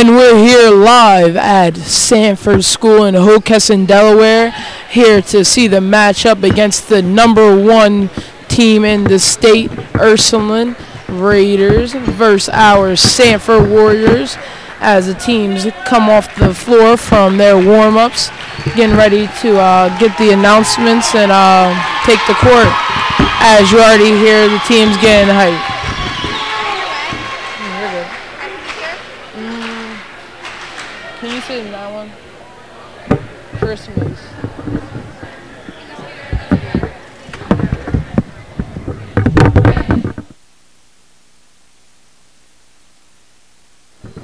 And we're here live at Sanford School in Hockessin, Delaware, here to see the matchup against the number one team in the state, Ursuline Raiders, versus our Sanford Warriors, as the teams come off the floor from their warm-ups, getting ready to uh, get the announcements and uh, take the court. As you already hear, the team's getting hyped. Can you sit in that one? Christmas.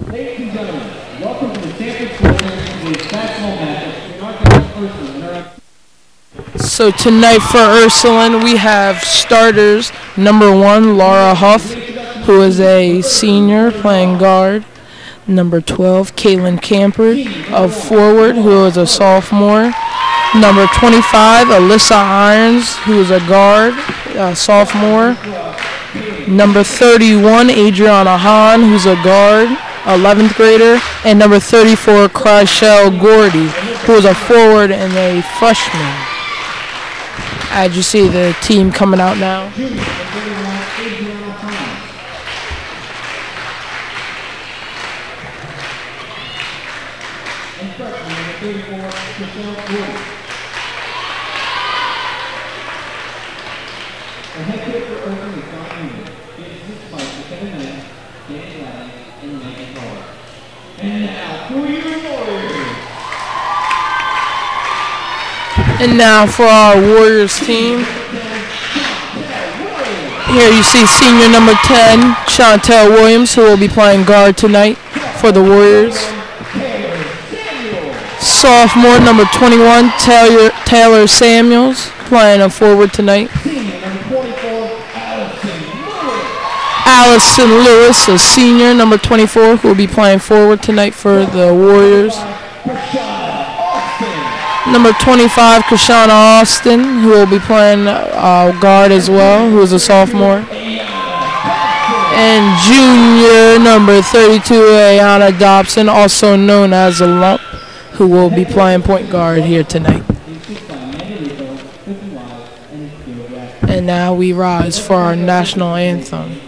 Ladies and gentlemen, welcome to the Sanford Warriors basketball matchup between Arkansas Ursuline and our So tonight for Ursuline, we have starters. Number one, Laura Huff, who is a senior playing guard. Number 12, Caitlin Camper, a forward, who is a sophomore. Number 25, Alyssa Irons, who is a guard, a sophomore. Number 31, Adriana Hahn, who's a guard, 11th grader. And number 34, Chriselle Gordy, who is a forward and a freshman. As you see the team coming out now. and freshman number 34, Head for Ursuline is Kevin Knight, Danny Gladden, and Megan. And now, for. And now for our Warriors team. Here you see senior number 10, Chantel Williams, who will be playing guard tonight for the Warriors. Sophomore number 21, Taylor, Taylor Samuels, playing a forward tonight. Senior number 24, Allison Lewis. A senior number 24, who will be playing forward tonight for the Warriors. Number 25, Krishana Austin, who will be playing uh, guard as well, who is a sophomore. And junior number 32, Ayana Dobson, also known as a lump, who will be playing point guard here tonight. And now we rise for our national anthem.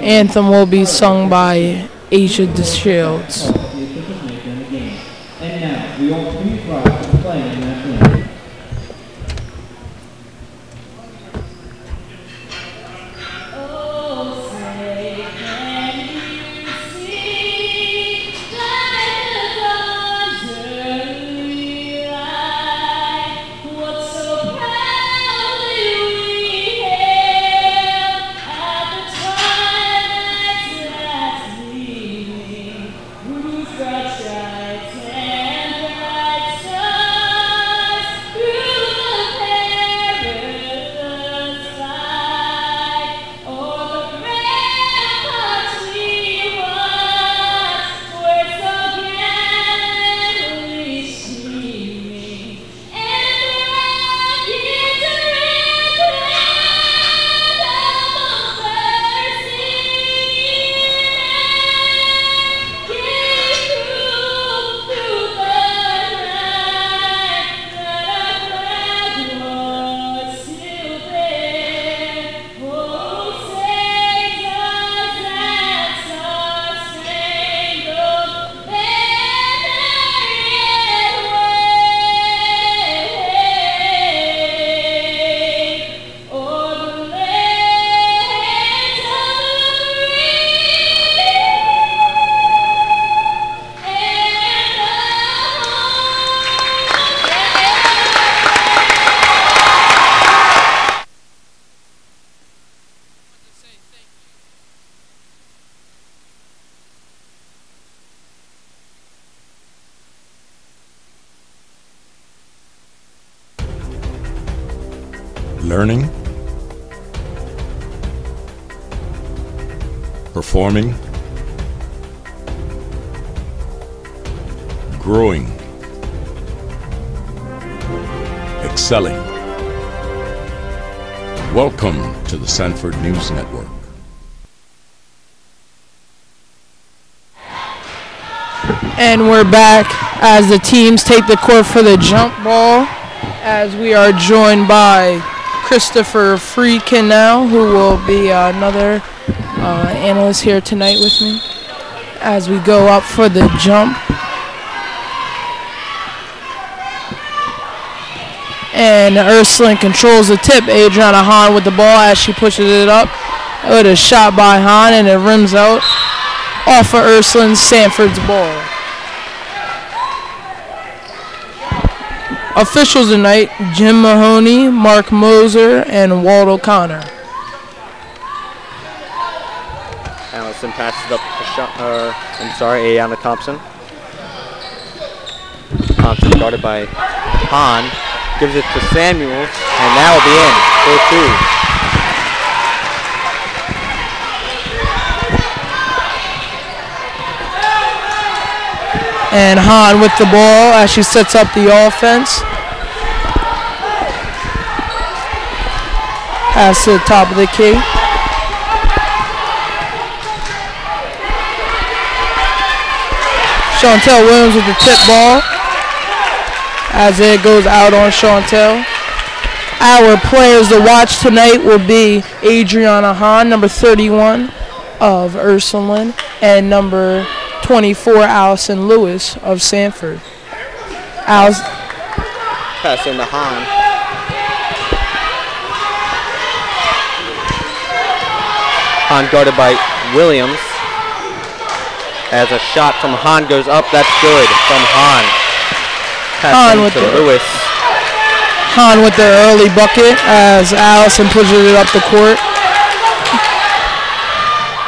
Anthem will be sung by Asia DeShields. the performing, growing, excelling. Welcome to the Sanford News Network. And we're back as the teams take the court for the jump ball. As we are joined by Christopher Freakin now, who will be another analyst here tonight with me. As we go up for the jump. And Ursuline controls the tip. Adriana Hahn with the ball as she pushes it up. With a shot by Hahn and it rims out off of Ursuline Sanford's ball. Officials tonight, Jim Mahoney, Mark Moser, and Walt O'Connor. Allison passes up to uh, I'm sorry, Ayana Thompson. Thompson guarded by Hahn. Gives it to Samuel, and that will be in. Go two. And Hahn with the ball as she sets up the offense. Pass to the top of the key. Chantel Williams with the tip ball. As it goes out on Chantel. Our players to watch tonight will be Adriana Hahn, number 31 of Ursuline, and number 24, Allison Lewis of Sanford. Alice, Pass into Hahn. Hahn guarded by Williams. As a shot from Hahn goes up, that's good from Hahn. Pass Hahn with to the- Lewis. Hahn with the early bucket as Allison pushes it up the court.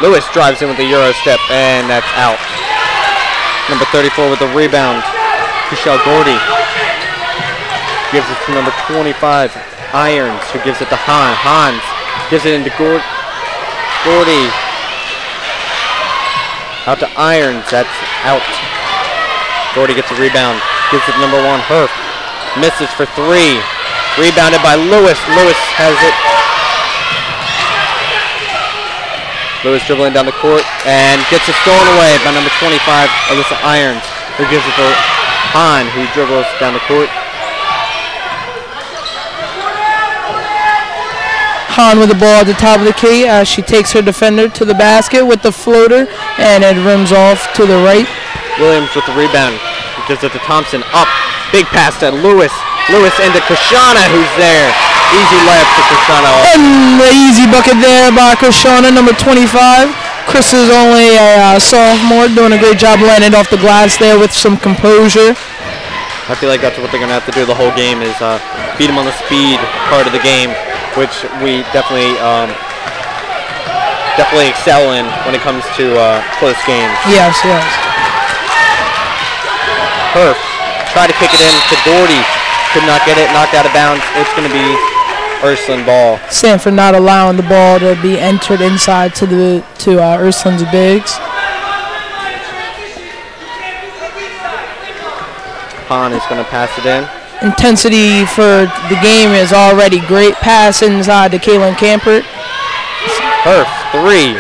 Lewis drives in with the Euro step, and that's out. Number 34 with the rebound. Michelle Gordy gives it to number 25, Irons, who gives it to Hahn. Hans gives it into Gord- Gordy. Out to Irons, that's out. Gordy gets a rebound, gives it to number one, Herf. Misses for three. Rebounded by Lewis. Lewis has it Lewis dribbling down the court and gets it stolen away by number 25, Alyssa Irons, who gives it to Hahn, who dribbles down the court. Hahn with the ball at the top of the key as she takes her defender to the basket with the floater and it rims off to the right. Williams with the rebound. He gives it to Thompson. Up. Big pass to Lewis. Lewis into Krishana, who's there. Easy layup to Krishana. And the easy bucket there by Krishana, number 25. Chris is only a uh, sophomore, doing a great job landing off the glass there with some composure. I feel like that's what they're going to have to do the whole game is uh, beat them on the speed part of the game, which we definitely um, definitely excel in when it comes to uh, close games. Yes, yes. Herf tried to kick it in to Gordy. Could not get it. Knocked out of bounds. It's going to be Ursuline ball. Sanford not allowing the ball to be entered inside to the to uh, Ursuline's bigs. Hahn is going to pass it in. Intensity for the game is already great. Pass inside to Kaylin Campert. Herf, three.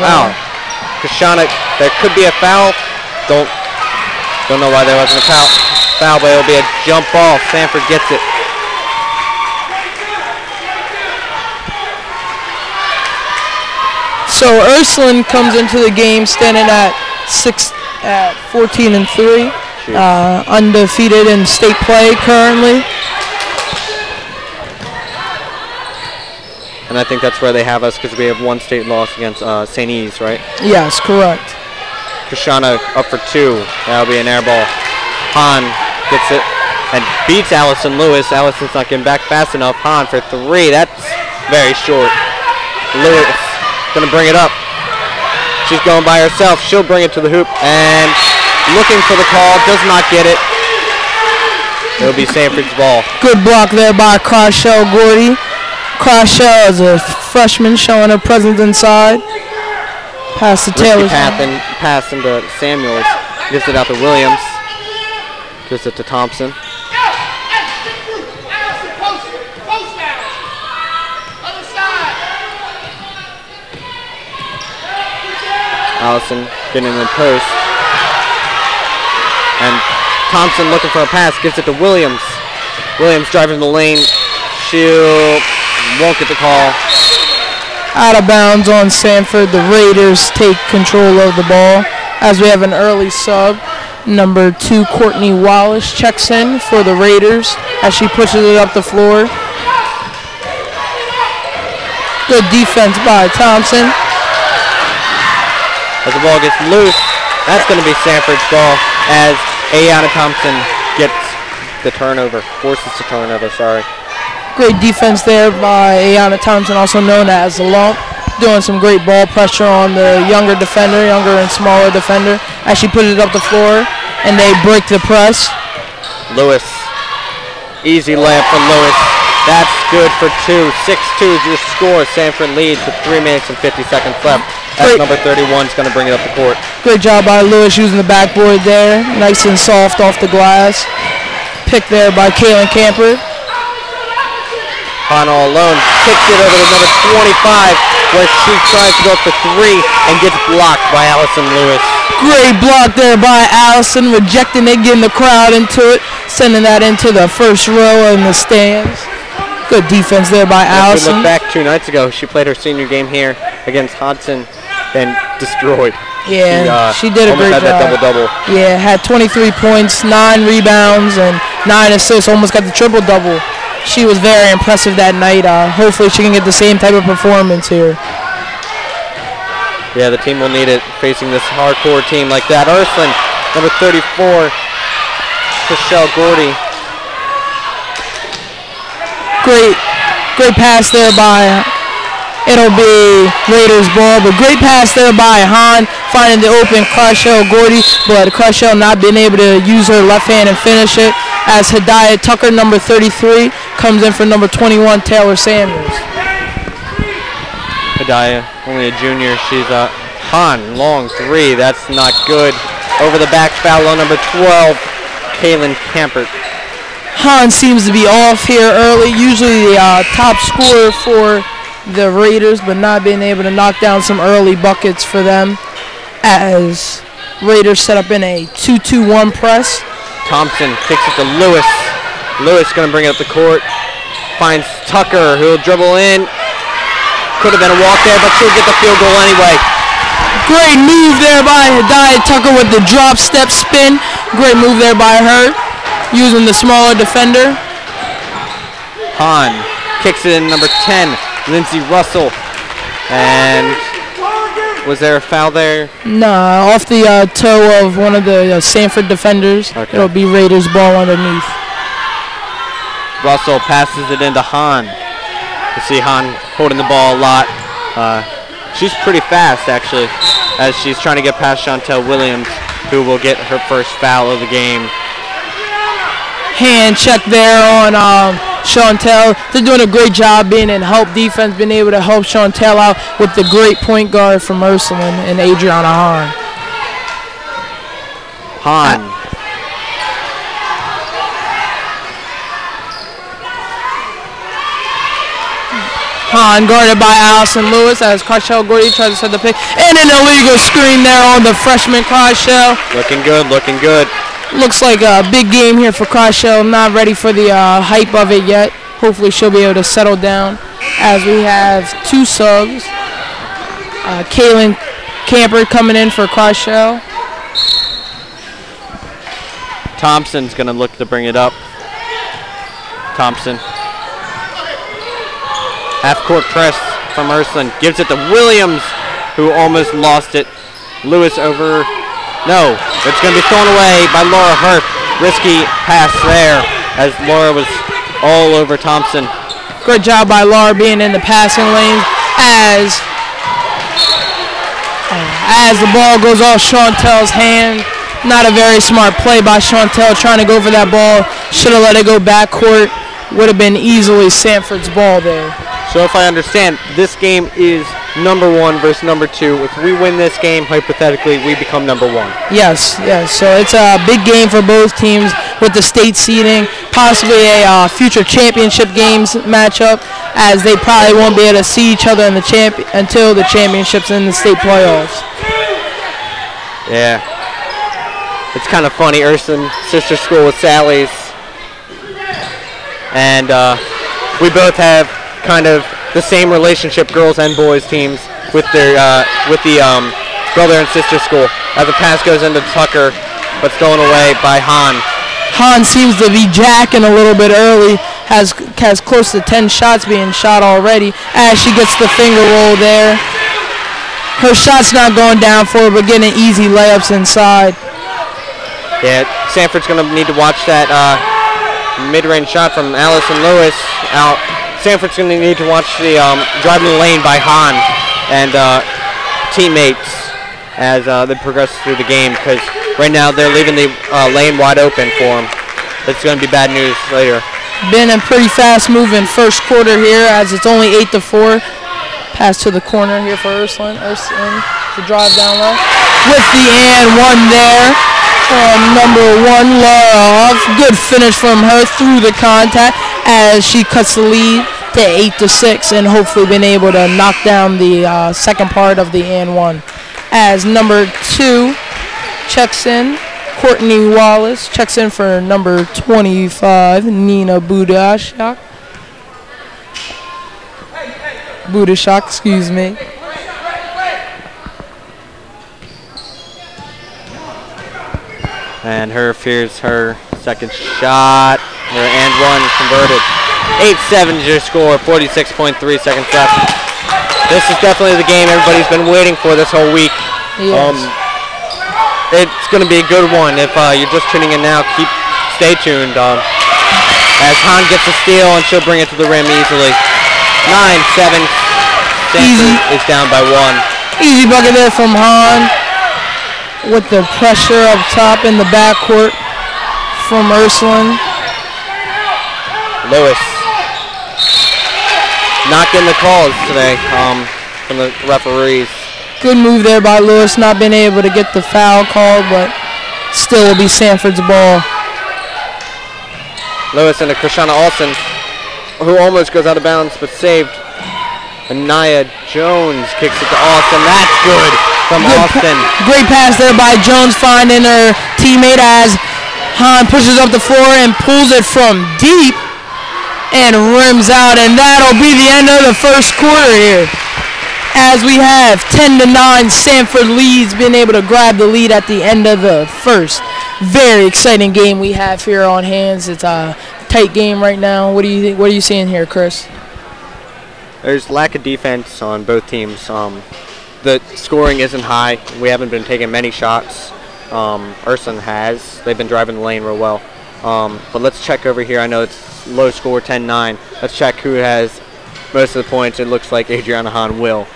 Wow. off. There could be a foul. Don't don't know why there wasn't a foul. Foul, but it'll be a jump ball. Sanford gets it. So Ursuline comes into the game standing at six at 14 and three, uh, undefeated in state play currently. And I think that's where they have us because we have one state loss against uh, St. E's, right? Yes, correct. Krishana up for two. That'll be an air ball. Hahn gets it and beats Allison Lewis. Allison's not getting back fast enough. Hahn for three. That's very short. Lewis gonna bring it up. She's going by herself. She'll bring it to the hoop and looking for the call, does not get it. It'll be Sanford's ball. Good block there by Carshell Gordy. Carshell is a freshman showing her presence inside. Pass to Taylor. Pass, in, pass into Samuels. Gives it out to Williams. Gives it to Thompson. Allison getting in the post. And Thompson looking for a pass, gives it to Williams. Williams driving the lane. She won't get the call. Out of bounds on Sanford. The Raiders take control of the ball as we have an early sub. Number two, Courtney Wallace checks in for the Raiders as she pushes it up the floor. Good defense by Thompson. As the ball gets loose, that's going to be Sanford's ball as Ayana Thompson gets the turnover, forces the turnover, sorry. Great defense there by Ayana Thompson, also known as the Lump, doing some great ball pressure on the younger defender, younger and smaller defender, as she put it up the floor, and they break the press. Lewis. Easy layup for Lewis. That's good for two. 6-2 is your score. Sanford leads with 3 minutes and 50 seconds left. As Great. number 31 is going to bring it up the court. Great job by Lewis using the backboard there, nice and soft off the glass. Pick there by Kaylin Camper. Han all alone. Kicks it over to number 25 where she tries to go for three and gets blocked by Allison Lewis. Great block there by Allison, rejecting it, getting the crowd into it, sending that into the first row in the stands. Good defense there by Allison. If we look back two nights ago, she played her senior game here against Hodgson and destroyed. Yeah, uh, she did a great had that job. double-double. Yeah, had 23 points, 9 rebounds, and 9 assists, almost got the triple-double. She was very impressive that night. Uh, hopefully she can get the same type of performance here. Yeah, the team will need it facing this hardcore team like that. Ursuline, number 34, Michelle Gordy. Great, great pass there by, it'll be Raiders ball, but great pass there by Han, finding the open Crashell Gordy, but Crashell not being able to use her left hand and finish it, as Hidayah Tucker, number 33, comes in for number 21, Taylor Samuels. Hidayah, only a junior. She's a Han, long three. That's not good. Over the back foul on number 12, Kaylin Campert. Han seems to be off here early, usually the uh, top scorer for the Raiders, but not being able to knock down some early buckets for them as Raiders set up in a 2-2-1 press. Thompson kicks it to Lewis. Lewis going to bring it up the court. Finds Tucker, who'll dribble in. Could have been a walk there, but she'll get the field goal anyway. Great move there by Hidayah Tucker with the drop step spin. Great move there by her, using the smaller defender. Han kicks it in number 10, Lindsey Russell. And was there a foul there? Nah, off the uh, toe of one of the uh, Sanford defenders. Okay. It'll be Raiders ball underneath. Russell passes it into Han. You see Han holding the ball a lot. Uh, she's pretty fast, actually, as she's trying to get past Chantel Williams, who will get her first foul of the game. hand check there on um, Chantel. They're doing a great job being in help defense, being able to help Chantel out with the great point guard from Ursuline and Adriana Hahn. Han. Hahn guarded by Allison Lewis as Carshell Gordy tries to set the pick. And an illegal screen there on the freshman Carshell. Looking good, looking good. Looks like a big game here for Carshell. Not ready for the uh, hype of it yet. Hopefully she'll be able to settle down as we have two subs. Uh, Kaylin Camper coming in for Carshell. Thompson's going to look to bring it up. Thompson. Half court press from Ursuline. Gives it to Williams, who almost lost it. Lewis over. No, it's going to be thrown away by Laura Hurth. Risky pass there as Laura was all over Thompson. Good job by Laura being in the passing lane as as the ball goes off Chantel's hand. Not a very smart play by Chantel trying to go for that ball. Should have let it go backcourt. Would have been easily Sanford's ball there. So if I understand, this game is number one versus number two. If we win this game, hypothetically, we become number one. Yes, yes. So it's a big game for both teams with the state seeding, possibly a uh, future championship games matchup, as they probably won't be able to see each other in the champ until the championships in the state playoffs. Yeah. It's kind of funny. Urson sister school with Sallies, and uh, we both have kind of the same relationship, girls and boys teams, with their uh, with the um, brother and sister school. As the pass goes into Tucker, but stolen away by Han. Han seems to be jacking a little bit early. Has has close to 10 shots being shot already. As she gets the finger roll there. Her shot's not going down for her, but getting easy layups inside. Yeah, Sanford's going to need to watch that uh, mid-range shot from Allison Lewis. Out. Sanford's going to need to watch the um, driving the lane by Hahn and uh, teammates as uh, they progress through the game because right now they're leaving the uh, lane wide open for them. It's going to be bad news later. Been a pretty fast moving first quarter here as it's only 8 to 4. Pass to the corner here for Ursuline. Ursuline to drive down low. With the and one there from number one, Laura Good finish from her through the contact as she cuts the lead to 8 to 6 and hopefully been able to knock down the uh, second part of the and one. As number two checks in, Courtney Wallace checks in for number 25, Nina Budashak. Budashak, excuse me. And her fears her second shot. And one converted. 8-7 is your score, 46.3 seconds left. This is definitely the game everybody's been waiting for this whole week. Yes. it's going to be a good one. If uh, you're just tuning in now, keep stay tuned. Um, as Han gets a steal and she'll bring it to the rim easily. 9-7. Easy. Sanford is down by one. Easy bucket there from Han with the pressure up top in the backcourt from Ursuline. Lewis. Not getting the calls today um, from the referees. Good move there by Lewis, not being able to get the foul called, but still will be Sanford's ball. Lewis and a Krishana Olsen, who almost goes out of bounds but saved. Anaya Jones kicks it to Austin. That's good from Good pa- Austin. great pass there by Jones finding her teammate as Han pushes up the floor and pulls it from deep and rims out. And that'll be the end of the first quarter here. As we have 10 to 9, Sanford leads, being able to grab the lead at the end of the first. Very exciting game we have here on hands. It's a tight game right now. What do you think? What are you seeing here, Chris? There's lack of defense on both teams. Um, the scoring isn't high. We haven't been taking many shots. Um, Urson has. They've been driving the lane real well. Um, but let's check over here. I know it's low score 10-9. Let's check who has most of the points. It looks like Adriana Hahn will.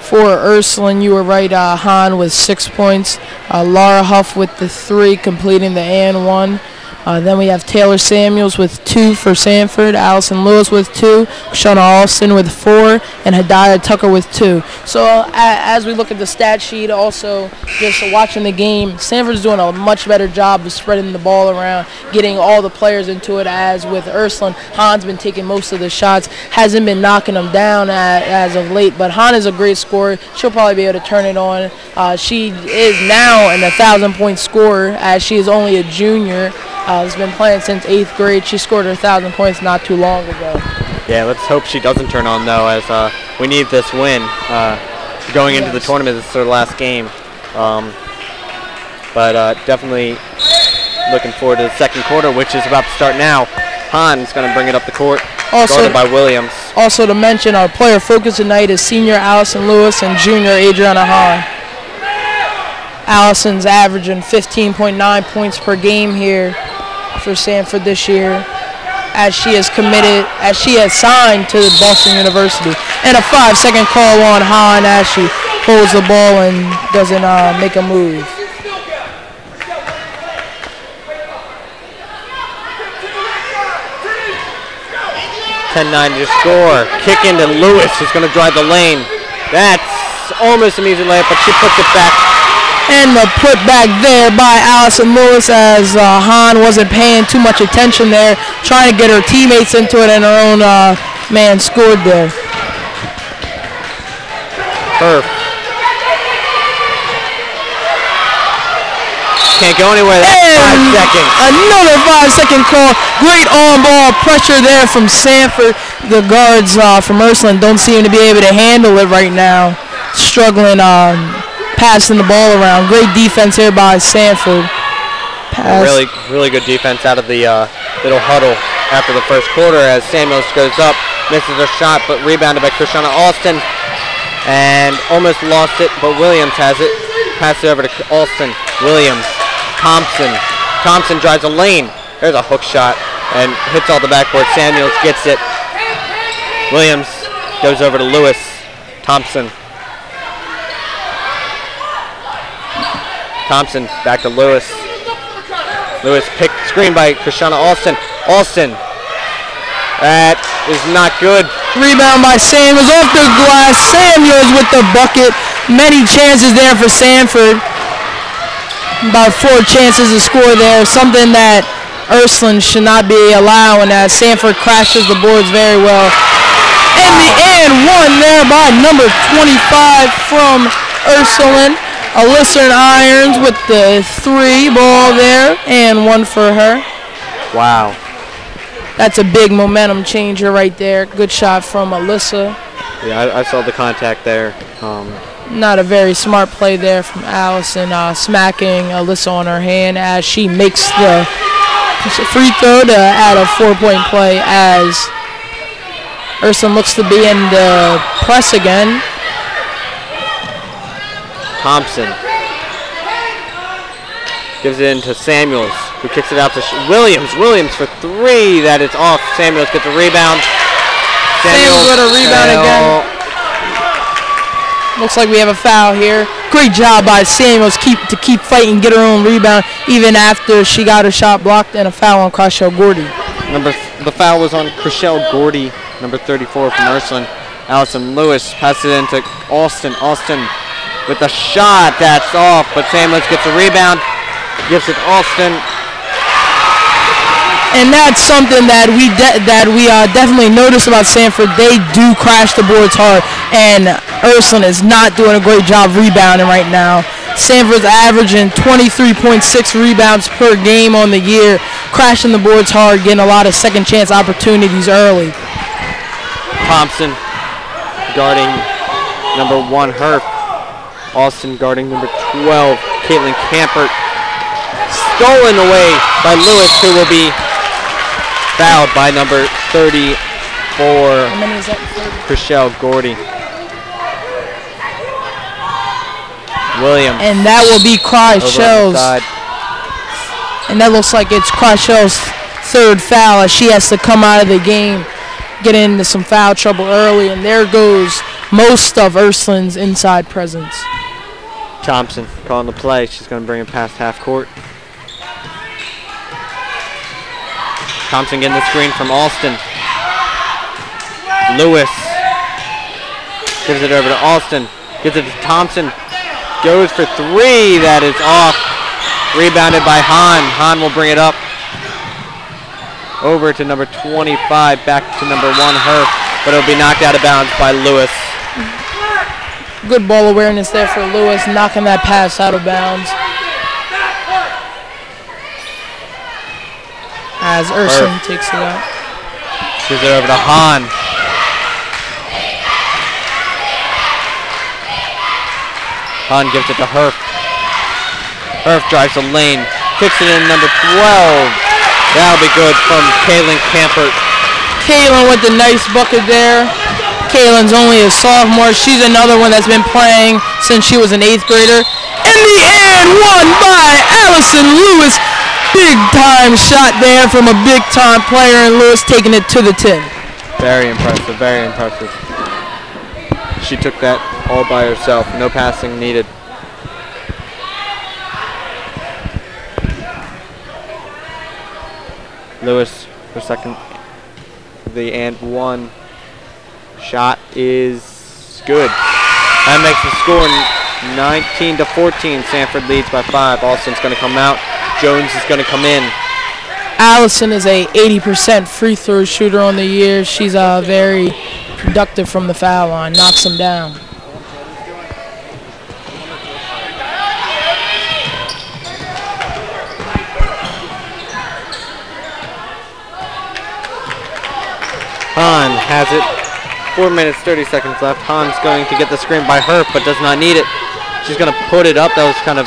For Ursuline, you were right. Uh, Han with six points. Uh, Laura Huff with the three, completing the and one. Uh, then we have Taylor Samuels with two for Sanford, Allison Lewis with two, Shauna Alston with four, and Hadiah Tucker with two. So uh, as we look at the stat sheet, also just watching the game, Sanford's doing a much better job of spreading the ball around, getting all the players into it. As with Ursuline, Han's been taking most of the shots, hasn't been knocking them down a- as of late. But Han is a great scorer. She'll probably be able to turn it on. Uh, she is now an 1,000-point scorer as she is only a junior. Uh, has been playing since eighth grade. She scored her 1,000 points not too long ago. Yeah, let's hope she doesn't turn on though, as uh, we need this win uh, going into the tournament. This is their last game, um, but uh, definitely looking forward to the second quarter, which is about to start now. Han's going to bring it up the court, Also- guarded by Williams. Also to mention, our player focus tonight is senior Allison Lewis and junior Adriana Hahn. Allison's averaging 15.9 points per game here for Sanford this year as she is committed, as she has signed to Boston University. And a five-second call on Hahn as she holds the ball and doesn't uh, make a move. Ten nine to score. Kick into Lewis, who's going to drive the lane. That's almost an easy layup, but she puts it back. And the putback there by Allison Lewis as uh, Hahn wasn't paying too much attention there, trying to get her teammates into it, and her own uh, man scored there. Her can't go anywhere. That's five seconds. Another five second call. Great on ball pressure there from Sanford. The guards uh, from Ursuline don't seem to be able to handle it right now. Struggling um, passing the ball around. Great defense here by Sanford. Pass. Really, really good defense out of the uh, little huddle after the first quarter as Samuels goes up, misses a shot, but rebounded by Krishana Austin and almost lost it, but Williams has it. Passes it over to Austin. Williams. Thompson. Thompson drives a lane. There's a hook shot and hits all the backboard. Samuels gets it. Williams goes over to Lewis. Thompson. Thompson back to Lewis. Lewis picked screen by Krishana Alston. Alston. That is not good. Rebound by Samuels off the glass. Samuels with the bucket. Many chances there for Sanford. About four chances to score there. Something that Ursuline should not be allowing as Sanford crashes the boards very well. And the and one there by number 25 from Ursuline. Alyssa Irons with the three ball there and one for her. Wow. That's a big momentum changer right there. Good shot from Alyssa. Yeah, I, I saw the contact there. Um, Not a very smart play there from Allison, uh, smacking Alyssa on her hand as she makes the free throw to add a four-point play as Urson looks to be in the press again. Thompson gives it in to Samuels, who kicks it out to Sh- Williams. Williams for three. That is off. Samuels gets a rebound. Samuels with a rebound again. Looks like we have a foul here. Great job by Samuels keep to keep fighting, get her own rebound, even after she got her shot blocked and a foul on Cashel Gordy. Number the foul was on Chriselle Gordy, number 34 from Ursuline. Allison Lewis passes it into Austin. Austin with a shot that's off, but Samuels gets a rebound, gives it to Austin. and that's something that we de- that we uh, definitely notice about Sanford. They do crash the boards hard, and Ursuline is not doing a great job rebounding right now. Sanford's averaging 23.6 rebounds per game on the year, crashing the boards hard, getting a lot of second chance opportunities early. Thompson guarding number one Herf. Austin guarding number 12, Caitlin Campert. Stolen away by Lewis, who will be fouled by number 34, How Chriselle Gordy. Williams And that will be Cry over on the And that looks like it's Crochel's third foul as she has to come out of the game, get into some foul trouble early, and there goes most of Ursuline's inside presence. Thompson calling the play. She's going to bring it past half court. Thompson getting the screen from Alston. Lewis gives it over to Alston. Gives it to Thompson. Goes for three. That is off. Rebounded by Hahn. Hahn will bring it up. Over to number 25. Back to number one, Her. But it'll be knocked out of bounds by Lewis. Good ball awareness there for Lewis, knocking that pass out of bounds. As Ursuline takes it out. Gives it over to Hahn. Hahn gives it to Herf. Herf drives the lane, kicks it in number 12. That'll be good from Kaylin Campert. Kaylin with the nice bucket there. Kaylin's only a sophomore. She's another one that's been playing since she was an eighth grader. In the end, won by Allison Lewis. Big time shot there from a big time player, and Lewis taking it to the 10. Very impressive, very impressive. She took that all by herself, no passing needed. Lewis for second. The and one Shot is good. That makes the score 19 to 14. Sanford leads by five. Alston's going to come out. Jones is going to come in. Allison is a 80% free throw shooter on the year. She's uh, very productive from the foul line. Knocks him down. Hahn has it Four minutes, 30 seconds left. Han's going to get the screen by her, but does not need it. She's going to put it up. That was kind of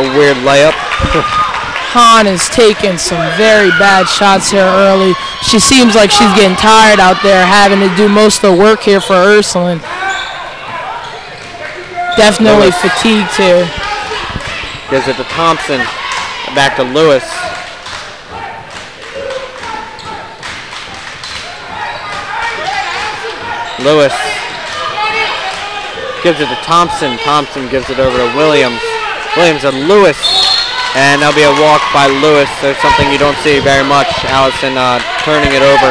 a weird layup. Han is taking some very bad shots here early. She seems like she's getting tired out there having to do most of the work here for Ursuline. Definitely Lewis. fatigued here. Gives it to Thompson. Back to Lewis. Lewis gives it to Thompson. Thompson gives it over to Williams. Williams and Lewis. And that'll be a walk by Lewis. There's something you don't see very much. Allison uh, turning it over.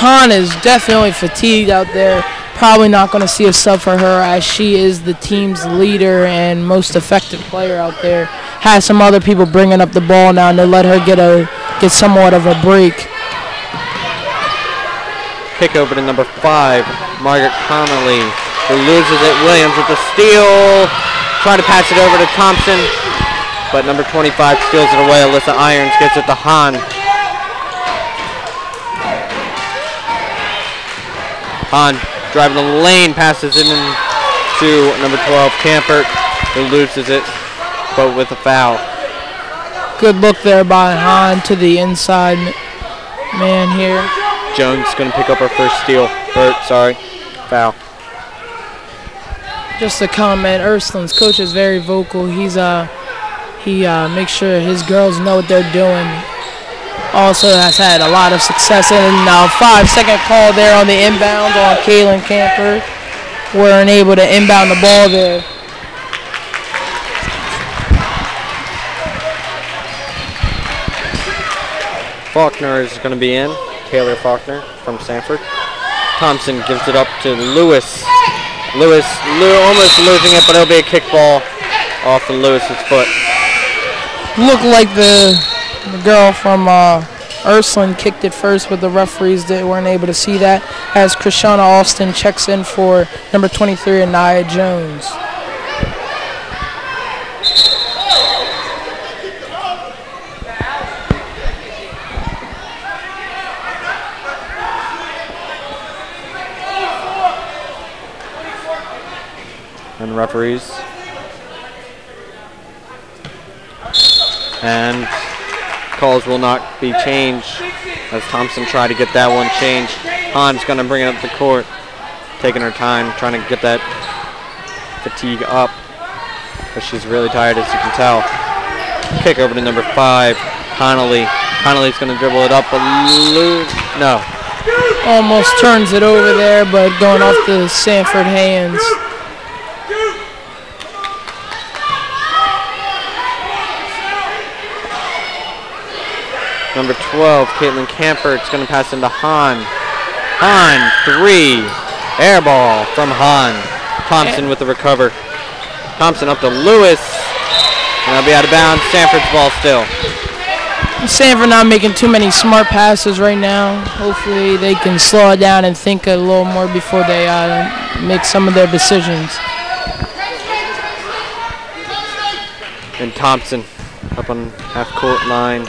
Han is definitely fatigued out there. Probably not going to see a sub for her as she is the team's leader and most effective player out there. Has some other people bringing up the ball now to let her get a get somewhat of a break. Kick over to number five, Margaret Connolly, who loses it. Williams with the steal. Trying to pass it over to Thompson, but number 25 steals it away. Alyssa Irons gets it to Hahn. Hahn driving the lane, passes it in to number 12, Campert, who loses it, but with a foul. Good look there by Han to the inside man here. Jones going to pick up her first steal. Or, sorry, foul. Just a comment, Ursuline's coach is very vocal. He's uh he uh, makes sure his girls know what they're doing. Also has had a lot of success and now five second call there on the inbound on Kaylin Camper. Weren't able to inbound the ball there. Faulkner is going to be in. Taylor Faulkner from Sanford. Thompson gives it up to Lewis. Lewis Lew- almost losing it, but it'll be a kickball off of Lewis's foot. Looked like the, the girl from uh, Ursuline kicked it first, but the referees they weren't able to see that. As Krishana Austin checks in for number 23, Nia Jones. And referees. And calls will not be changed as Thompson tried to get that one changed. Hahn's going to bring it up the court, taking her time, trying to get that fatigue up. But she's really tired, as you can tell. Kick over to number five, Connolly. Connolly's going to dribble it up, lo- no. Almost turns it over there, but going off the Sanford hands. Number 12, Caitlin Campert's going to pass into Han. Han, three. Air ball from Han. Thompson with the recover. Thompson up to Lewis. And that'll be out of bounds. Sanford's ball still. Sanford not making too many smart passes right now. Hopefully they can slow it down and think a little more before they uh, make some of their decisions. And Thompson up on half court line.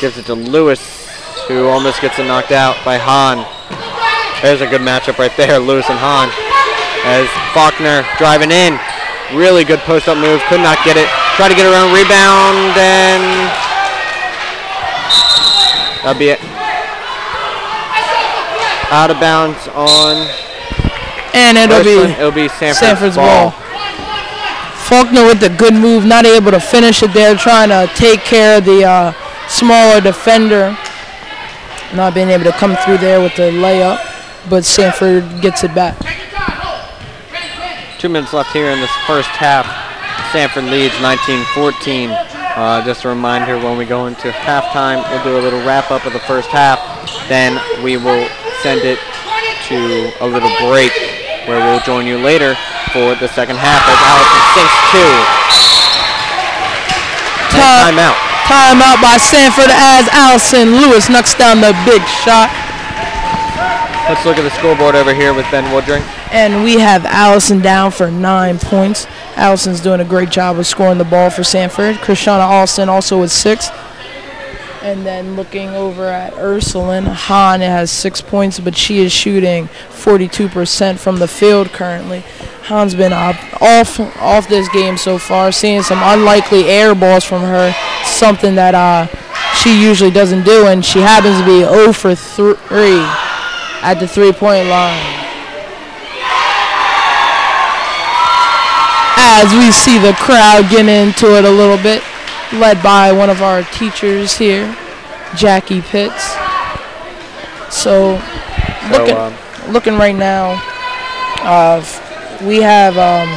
Gives it to Lewis, who almost gets it knocked out by Hahn. There's a good matchup right there, Lewis and Hahn. As Faulkner driving in. Really good post-up move. Could not get it. Try to get around rebound and that'll be it. Out of bounds on And it'll be It'll be Sanford's, Sanford's ball. ball. Faulkner with the good move, not able to finish it there, trying to take care of the uh, smaller defender. Not being able to come through there with the layup, but Sanford gets it back. Two minutes left here in this first half. Sanford leads 19-14. Uh, just a reminder, when we go into halftime, we'll do a little wrap-up of the first half. Then we will send it to a little break where we'll join you later for the second half as Allison sinks two. And Time- Timeout. Timeout by Sanford as Allison Lewis knocks down the big shot. Let's look at the scoreboard over here with Ben Woodring. And we have Allison down for nine points. Allison's doing a great job of scoring the ball for Sanford. Krishana Austin also with six. And then looking over at Ursuline, Hahn has six points, but she is shooting 42% from the field currently. Hahn's been off off this game so far, seeing some unlikely air balls from her, something that uh, she usually doesn't do, and she happens to be 0 for 3 at the three-point line. As we see the crowd getting into it a little bit, led by one of our teachers here, Jackie Pitts. So, So, looking, um, looking right now, uh, we have um,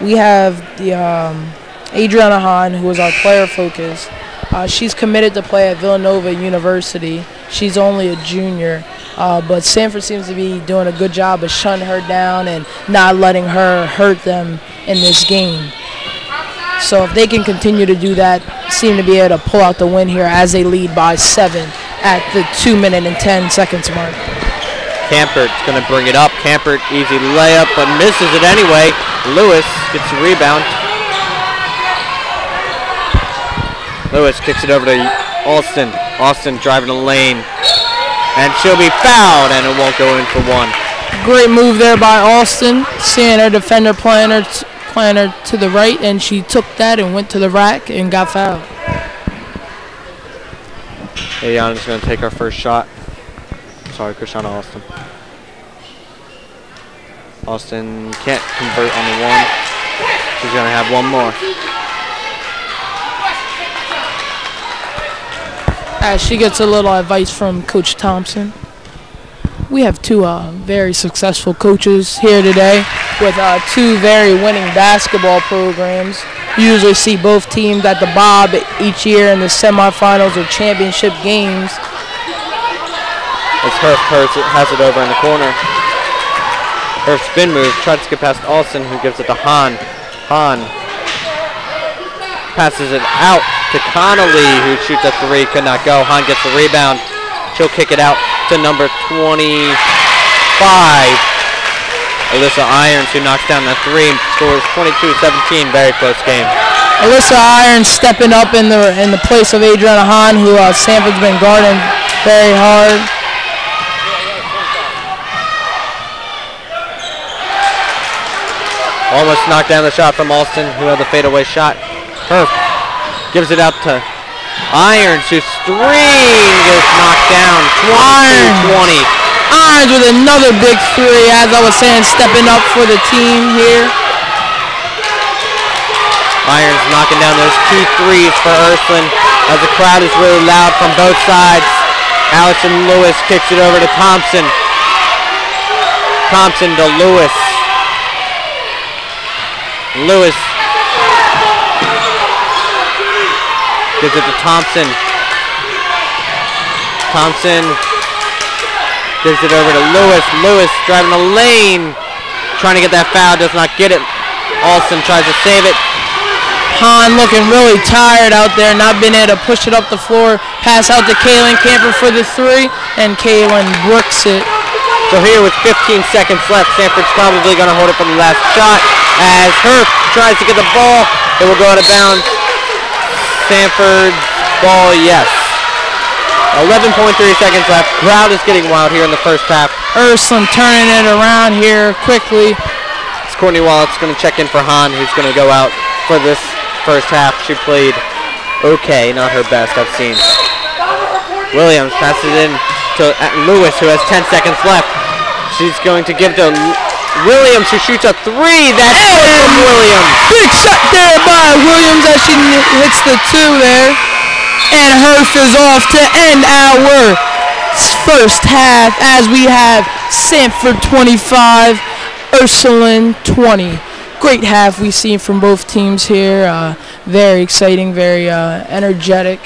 we have the um, Adriana Hahn, who is our player focus. Uh, she's committed to play at Villanova University. She's only a junior, uh, but Sanford seems to be doing a good job of shutting her down and not letting her hurt them in this game. So if they can continue to do that, seem to be able to pull out the win here as they lead by seven at the two minute and ten seconds mark. Campert's going to bring it up. Campert, easy layup, but misses it anyway. Lewis gets the rebound. Lewis kicks it over to Austin. Austin driving the lane. And she'll be fouled, and it won't go in for one. Great move there by Austin, seeing her defender playing her, her to the right, and she took that and went to the rack and got fouled. Ayana's going to take our first shot. Sorry, Krishana Austin. Austin can't convert on the one. She's going to have one more. As she gets a little advice from Coach Thompson. We have two uh, very successful coaches here today with uh, two very winning basketball programs. You usually see both teams at the Bob each year in the semifinals or championship games. As Hurst has it over in the corner. Her spin move tries to get past Austin, who gives it to Hahn. Hahn passes it out to Connolly, who shoots a three, could not go. Hahn gets the rebound. She'll kick it out to number 25. Alyssa Irons, who knocks down the three, scores 22-17. Very close game. Alyssa Irons stepping up in the in the place of Adriana Hahn, who uh, Sanford's been guarding very hard. Almost knocked down the shot from Alston, who had the fadeaway shot. Herf gives it out to Irons, whose screen gets knocked down. 22-20. Irons with another big three, as I was saying, stepping up for the team here. Irons knocking down those key threes for Ursuline as the crowd is really loud from both sides. Allison Lewis kicks it over to Thompson. Thompson to Lewis. Lewis gives it to Thompson. Thompson gives it over to Lewis. Lewis driving the lane, trying to get that foul, does not get it. Alston tries to save it. Hahn looking really tired out there, not being able to push it up the floor. Pass out to Kaylin Camper for the three, and Kaylin brooks it. So here with 15 seconds left, Sanford's probably going to hold it for the last shot as Herf tries to get the ball. It will go out of bounds. Sanford's ball, yes. 11.3 seconds left. Crowd is getting wild here in the first half. Ursuline turning it around here quickly. It's Courtney Wallace going to check in for Hahn, who's going to go out for this first half. She played okay, not her best I've seen. Williams passes it in to uh, Lewis, who has 10 seconds left. She's going to give to Williams, who shoots a three. That's from Williams. Big shot there by Williams as she hits the two there. And Hurst is off to end our first half as we have Sanford 25, Ursuline 20. Great half we've seen from both teams here. Uh, very exciting, very uh, energetic.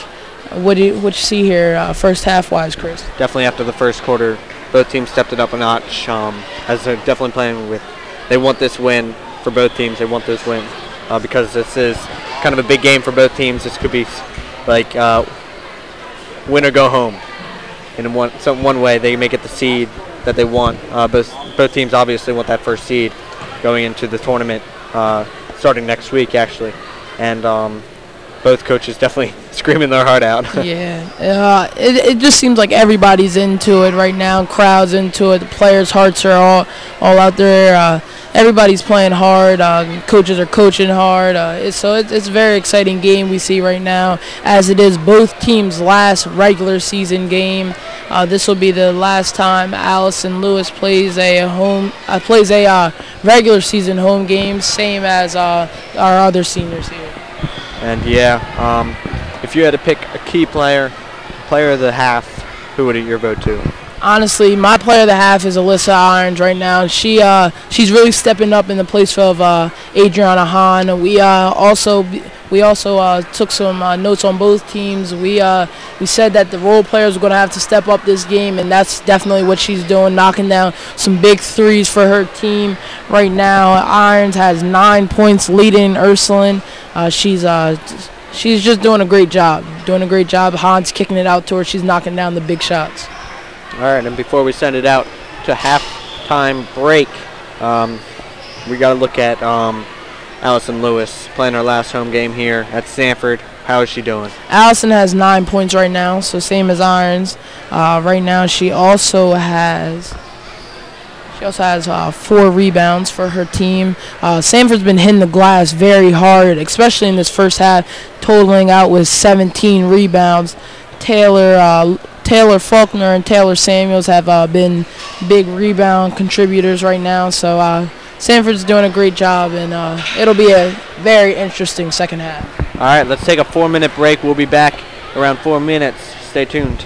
What do you what you see here uh, first half wise, Chris? Definitely after the first quarter, both teams stepped it up a notch. Um, as they're definitely playing with, they want this win for both teams. They want this win uh, because this is kind of a big game for both teams. This could be like uh, win or go home. In one some one way, they may get the seed that they want. Uh, both both teams obviously want that first seed going into the tournament uh, starting next week, actually. And um, both coaches definitely screaming their heart out. yeah, uh, it, it just seems like everybody's into it right now. Crowds into it. The players' hearts are all all out there. Everybody's playing hard. Uh, coaches are coaching hard. Uh, it's, so it's, it's a very exciting game we see right now, as it is both teams' last regular season game. Uh, this will be the last time Allison Lewis plays a home uh, plays a uh, regular season home game, same as uh, our other seniors here. And yeah, um, if you had to pick a key player, player of the half, who would it your vote to? Honestly, my player of the half is Alyssa Irons right now. She uh, she's really stepping up in the place of uh, Adriana Hahn. We uh, also we also uh, took some uh, notes on both teams. We uh, we said that the role players are going to have to step up this game, and that's definitely what she's doing, knocking down some big threes for her team right now. Irons has nine points, leading Ursuline. She's she's just doing a great job, doing a great job. Hahn's kicking it out to her. She's knocking down the big shots. All right, and before we send it out to halftime break, um, we got to look at um, Allison Lewis playing her last home game here at Sanford. How is she doing? Allison has nine points right now, so same as Irons. Uh, right now, she also has she also has uh, four rebounds for her team. Uh, Sanford's been hitting the glass very hard, especially in this first half, totaling out with 17 rebounds. Taylor uh, Taylor Faulkner and Taylor Samuels have uh, been big rebound contributors right now. So uh, Sanford's doing a great job, and uh, it'll be a very interesting second half. All right, let's take a four-minute break. We'll be back around four minutes. Stay tuned.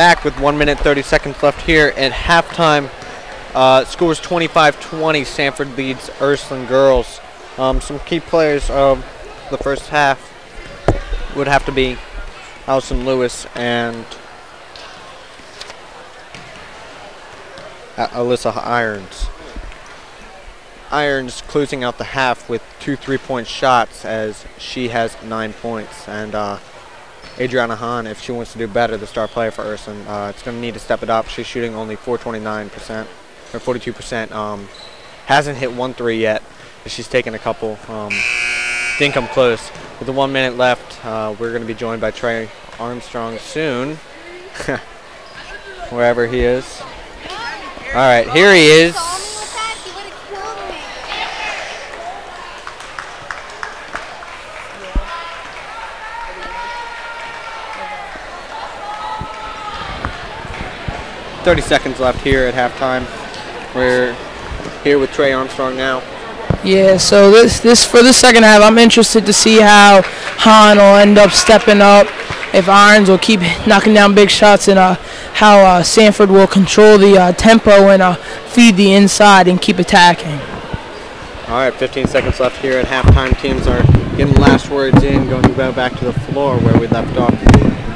Back with 1 minute 30 seconds left here at halftime. Uh, scores 25-20. Sanford leads Ursuline girls. Um, some key players of the first half would have to be Allison Lewis and Alyssa Irons. Irons closing out the half with two three-point shots as she has nine points. And uh, Adriana Hahn, if she wants to do better, the star player for Ursuline, uh, it's going to need to step it up. She's shooting only 429% or 42%. Um, hasn't hit one three yet. but She's taken a couple. Um, didn't come close. With the one minute left, uh, we're going to be joined by Trey Armstrong soon, wherever he is. All right, here he is. Thirty seconds left here at halftime. We're here with Trey Armstrong now. Yeah, so this this for the second half, I'm interested to see how Hahn will end up stepping up. If Irons will keep knocking down big shots, and uh, how uh, Sanford will control the uh, tempo and uh, feed the inside and keep attacking. All right, 15 seconds left here at halftime. Teams are getting last words in, going to go back to the floor where we left off.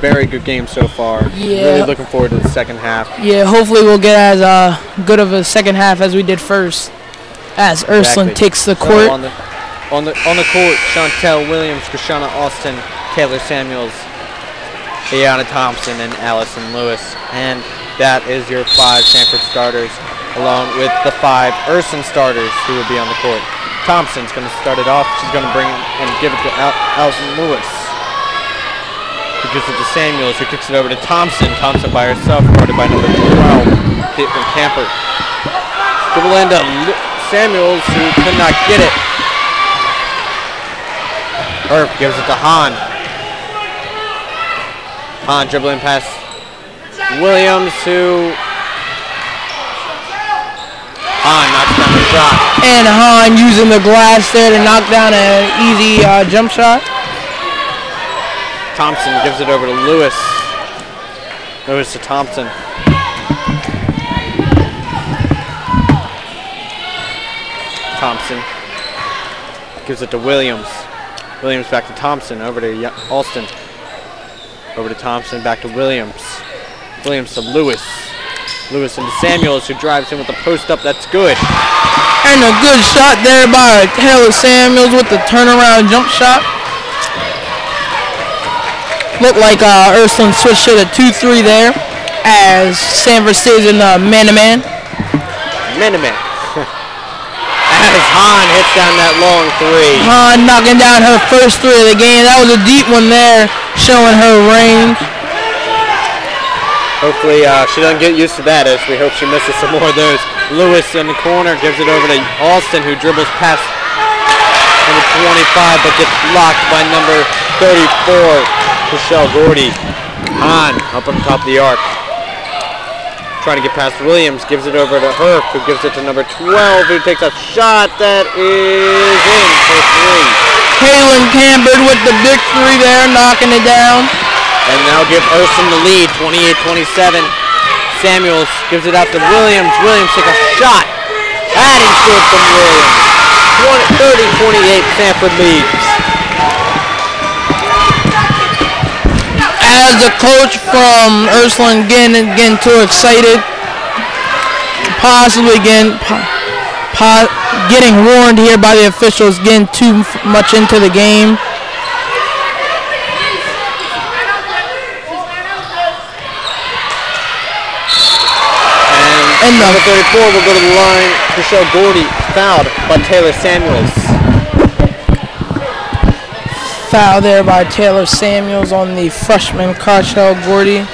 Very good game so far. Yeah. Really looking forward to the second half. Yeah, hopefully we'll get as uh, good of a second half as we did first. As Ursuline Exactly. takes the So court. on the on the on the court, Chantel Williams, Krishana Austin, Taylor Samuels, Ayana Thompson, and Allison Lewis. And that is your five Sanford starters, along with the five Urson starters who will be on the court. Thompson's going to start it off. She's going to bring and give it to Al- Allison Lewis. Gives it to Samuels, who kicks it over to Thompson. Thompson by herself, guarded by number 12, Caitlin Camper. Dribble Lu- Samuels, who could not get it. Herb gives it to Hahn. Hahn dribbling past Williams, who Hahn knocks down the shot. And Hahn using the glass there to knock down an easy uh, jump shot. Thompson gives it over to Lewis. Lewis to Thompson. Thompson gives it to Williams. Williams back to Thompson. Over to Alston. Over to Thompson. Back to Williams. Williams to Lewis. Lewis into Samuels, who drives in with the post up. That's good. And a good shot there by Taylor Samuels with the turnaround jump shot. Looked like uh, Ursuline switched to the 2-3 there as Sanford stays in uh, man-to-man. Miniman. As Hahn hits down that long three. Hahn knocking down her first three of the game. That was a deep one there, showing her range. Hopefully uh, she doesn't get used to that as we hope she misses some more of those. Lewis in the corner gives it over to Austin who dribbles past number 25 but gets blocked by number 34, Michelle Gordy. Hahn up on top of the arc. Trying to get past Williams, gives it over to Herf who gives it to number 12 who takes a shot that is in for three. Kaylin Cambered with the victory there, knocking it down. And now give Urson the lead, 28-27. Samuels gives it out to Williams. Williams takes a shot. That is good from Williams. 30-28, Sanford leads. As the coach from Ursuline getting, getting too excited, possibly getting, po- getting warned here by the officials, getting too much into the game. And, And uh, number 34 will go to the line. Michelle Gordy fouled by Taylor Samuels. Foul there by Taylor Samuels on the freshman Carshell Gordy.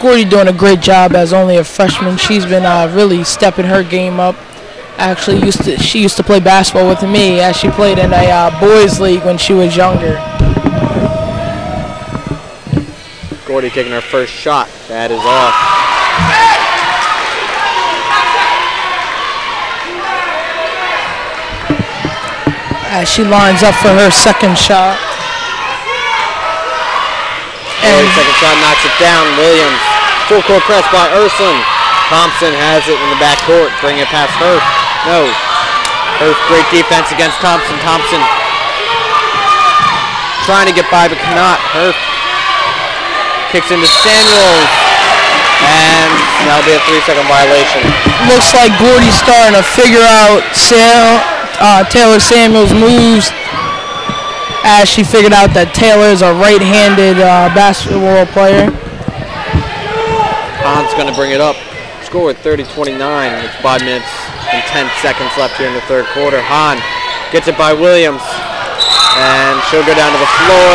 Gordy doing a great job as only a freshman. She's been uh, really stepping her game up. Actually, used to she used to play basketball with me as she played in a uh, boys league when she was younger. Gordy taking her first shot. That is off. As she lines up for her second shot. And second shot knocks it down. Williams. Full court press by Urson. Thompson has it in the back court. Bring it past Hurf. No. Hurf, great defense against Thompson. Thompson trying to get by but cannot. Hurf kicks into Samuels. And that'll be a three second violation. looks like Gordy's starting to figure out Sal, uh, Taylor Samuels' moves as she figured out that Taylor is a right-handed uh, basketball player. Hahn's going to bring it up. Score 30-29 with 5 minutes and 10 seconds left here in the third quarter. Hahn gets it by Williams. And she'll go down to the floor.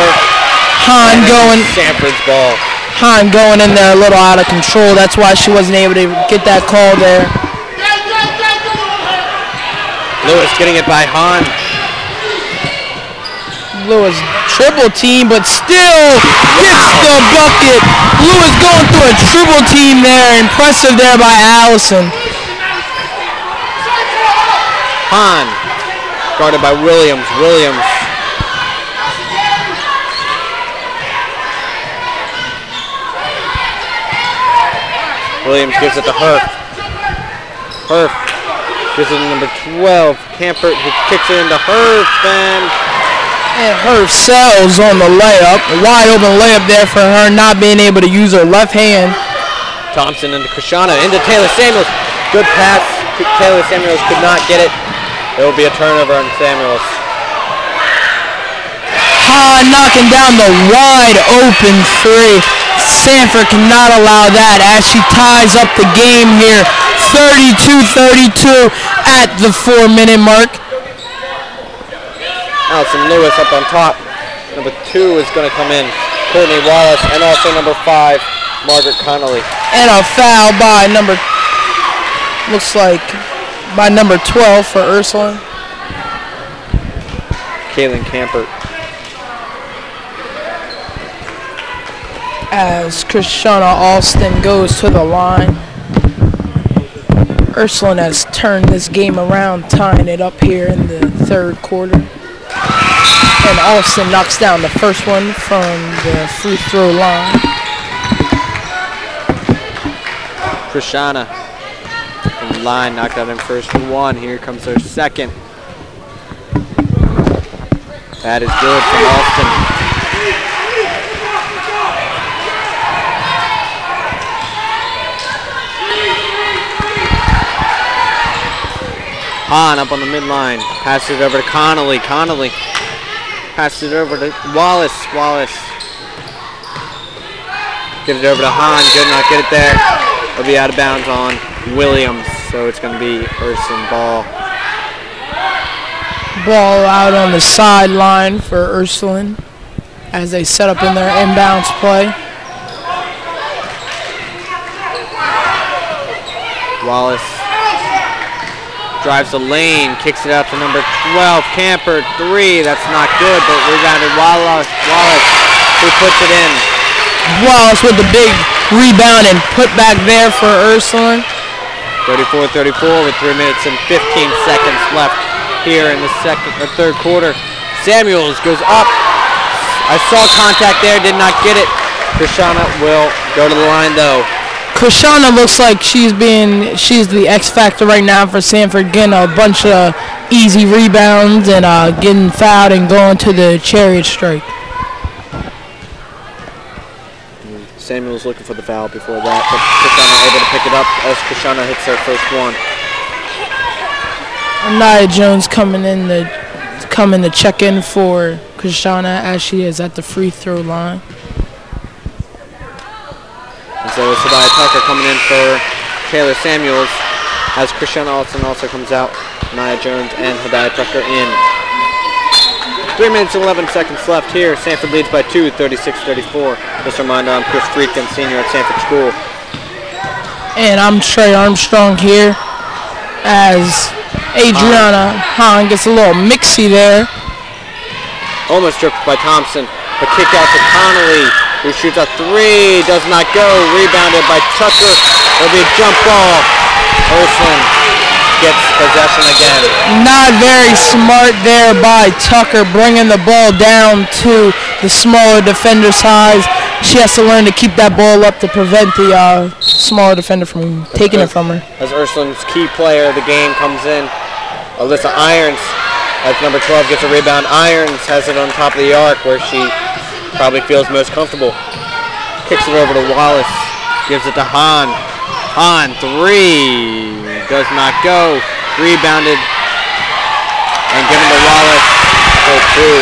Hahn And going, Sanford's ball. Hahn going in there a little out of control. That's why she wasn't able to get that call there. Lewis getting it by Hahn. Lewis triple team, but still gets the bucket. Lewis going through a triple team there. Impressive there by Allison. Hahn guarded by Williams. Williams Williams gives it to Hurf. Hurf gives it to number 12. Campert who kicks it into Hurf and And her sells on the layup. Wide open layup there for her not being able to use her left hand. Thompson into Krishana into Taylor Samuels. Good pass. Taylor Samuels could not get it. It will be a turnover on Samuels. Ha knocking down the wide open three. Sanford cannot allow that as she ties up the game here. 32-32 at the four minute mark. Allison Lewis up on top. Number two is going to come in. Courtney Wallace and also number five, Margaret Connolly. And a foul by number, looks like by number 12 for Ursula. Kaylin Campert. As Krishana Alston goes to the line. Ursuline has turned this game around, tying it up here in the third quarter. And Austin knocks down the first one from the free throw line. Krishana from the line knocked out in first one. Here comes her second. That is good from Alston. Hahn up on the midline. Passes it over to Connolly. Connolly passes it over to Wallace. Wallace Get it over to Hahn. Good not get it there. It'll be out of bounds on Williams. So it's going to be Urson ball. Ball out on the sideline for Ursuline as they set up in their inbounds play. Wallace drives the lane, kicks it out to number 12, Camper, three. That's not good, but rebounded Wallace. Wallace who puts it in. Wallace with the big rebound and put back there for Ursuline. 34-34 with three minutes and 15 seconds left here in the second or third quarter. Samuels goes up. I saw contact there, did not get it. Krishana will go to the line though. Krishana looks like she's being she's the X factor right now for Sanford, getting a bunch of easy rebounds and uh, getting fouled and going to the charity stripe. Samuel's looking for the foul before that, but Krishana able to pick it up as Krishana hits her first one. Nia Jones coming in to coming to check in for Krishana as she is at the free throw line. So Sadaya Tucker coming in for Taylor Samuels as Christian Alston also comes out. Nia Jones and Hadiah Tucker in. Three minutes and 11 seconds left here. Sanford leads by two, 36-34. Just a reminder, I'm Chris Friedkin, senior at Sanford School. And I'm Trey Armstrong here as Adriana Hahn gets a little mixy there. Almost tripped by Thompson. A kick out to Connolly, who shoots a three. Does not go. Rebounded by Tucker. It'll be a jump ball. Ursuline gets possession again. Not very smart there by Tucker, bringing the ball down to the smaller defender size. she has to learn to keep that ball up to prevent the uh, smaller defender from taking it from her. As Ursuline's key player of the game comes in, Alyssa Irons, as number 12 gets a rebound. Irons has it on top of the arc where she probably feels most comfortable. Kicks it over to Wallace, gives it to Hahn. Hahn, three, does not go. Rebounded and given to Wallace for two.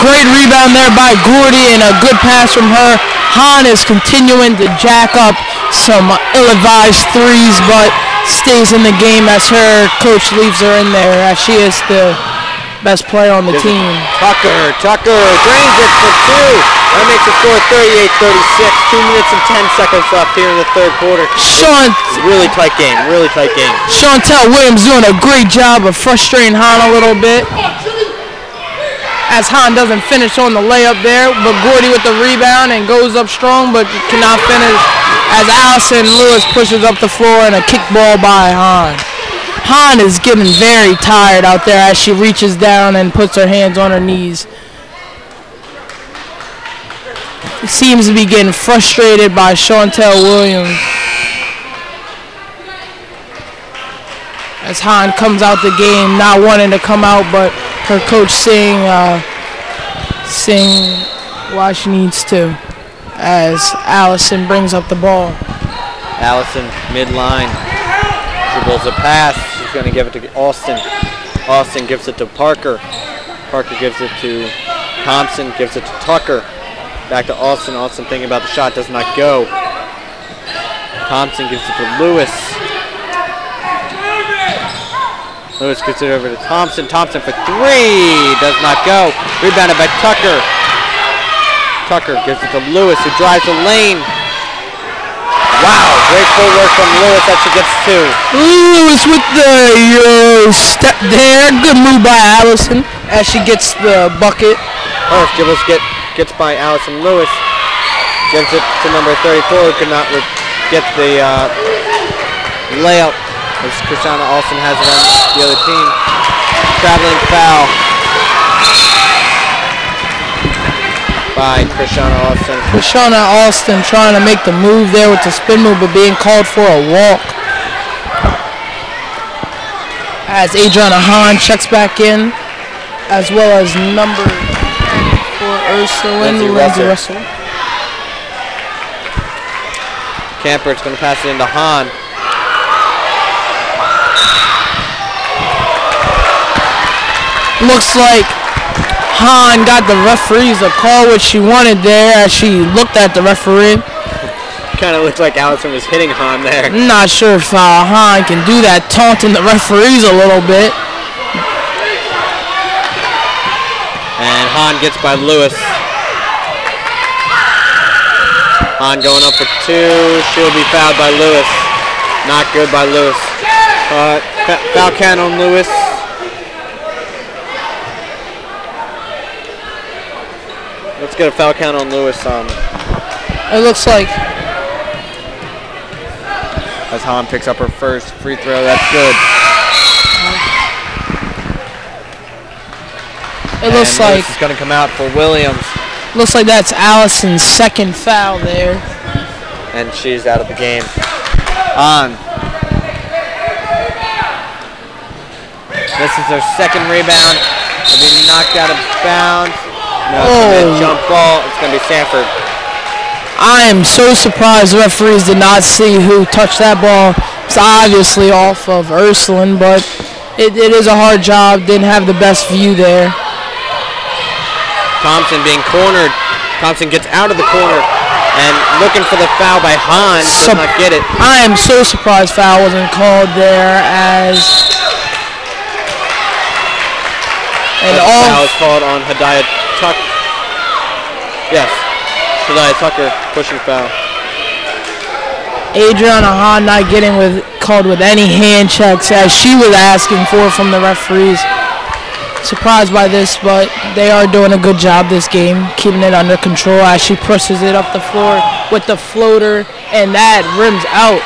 Great rebound there by Gordy and a good pass from her. Hahn is continuing to jack up some ill-advised threes, but stays in the game as her coach leaves her in there as she is the best player on the team. Tucker, Tucker drains it for two. That makes it score 38-36. Two minutes and 10 seconds left here in the third quarter. Sean, Really tight game, really tight game. Chantel Williams doing a great job of frustrating Hahn a little bit. As Hahn doesn't finish on the layup there, but Gordy with the rebound and goes up strong, but cannot finish. As Allison Lewis pushes up the floor and a kickball by Hahn. Hahn is getting very tired out there as she reaches down and puts her hands on her knees. Seems to be getting frustrated by Chantel Williams. as Hahn comes out the game, not wanting to come out, but her coach saying, uh, saying why she needs to, as Allison brings up the ball. Allison midline dribbles a pass. Going to give it to Austin. Austin gives it to Parker. Parker gives it to Thompson. Gives it to Tucker. Back to Austin. Austin thinking about the shot does not go. Thompson gives it to Lewis. Lewis gets it over to Thompson. Thompson for three. Does not go. Rebounded by Tucker. Tucker gives it to Lewis who drives the lane. Wow, great footwork from Lewis that she gets two. Lewis with the uh, step there. Good move by Allison as she gets the bucket. Earth dribbles get gets by Allison Lewis. Gives it to number 34 who could not get the uh, layup as Christiana Olsen has it on the other team. Traveling foul by Christiana Olsen. Shauna Austin trying to make the move there with the spin move, but being called for a walk. As Adriana Hahn checks back in, as well as number 10 for Ursuline, Lindsay Lindsay Russell. Russell. Camper's going to pass it into Hahn. Looks like Hahn got the referees to call what she wanted there as she looked at the referee. Kind of looks like Allison was hitting Hahn there. Not sure if uh, Hahn can do that, taunting the referees a little bit. And Hahn gets by Lewis. Hahn going up for two. She'll be fouled by Lewis. Not good by Lewis. Uh, foul count on Lewis. Let's get a foul count on Lewis um, It looks like as Hahn picks up her first free throw. That's good. it looks and like Lewis is going to come out for Williams, looks like that's Allison's second foul there. and she's out of the game. On. This is her second rebound. Will be knocked out of bounds. Oh. jump ball. It's going to be Sanford. I am so surprised the referees did not see who touched that ball. It's obviously off of Ursuline, but it, it is a hard job. Didn't have the best view there. Thompson being cornered. Thompson gets out of the corner and looking for the foul by Hahn. Does Sup- not get it. I am so surprised foul wasn't called there as and the all foul is called on Hadiah Tuck. Yes, Hadiah Tucker pushing foul. Adriana Hahn not getting with called with any hand checks as she was asking for from the referees. Surprised by this, but they are doing a good job this game, keeping it under control as she pushes it up the floor with the floater, and that rims out.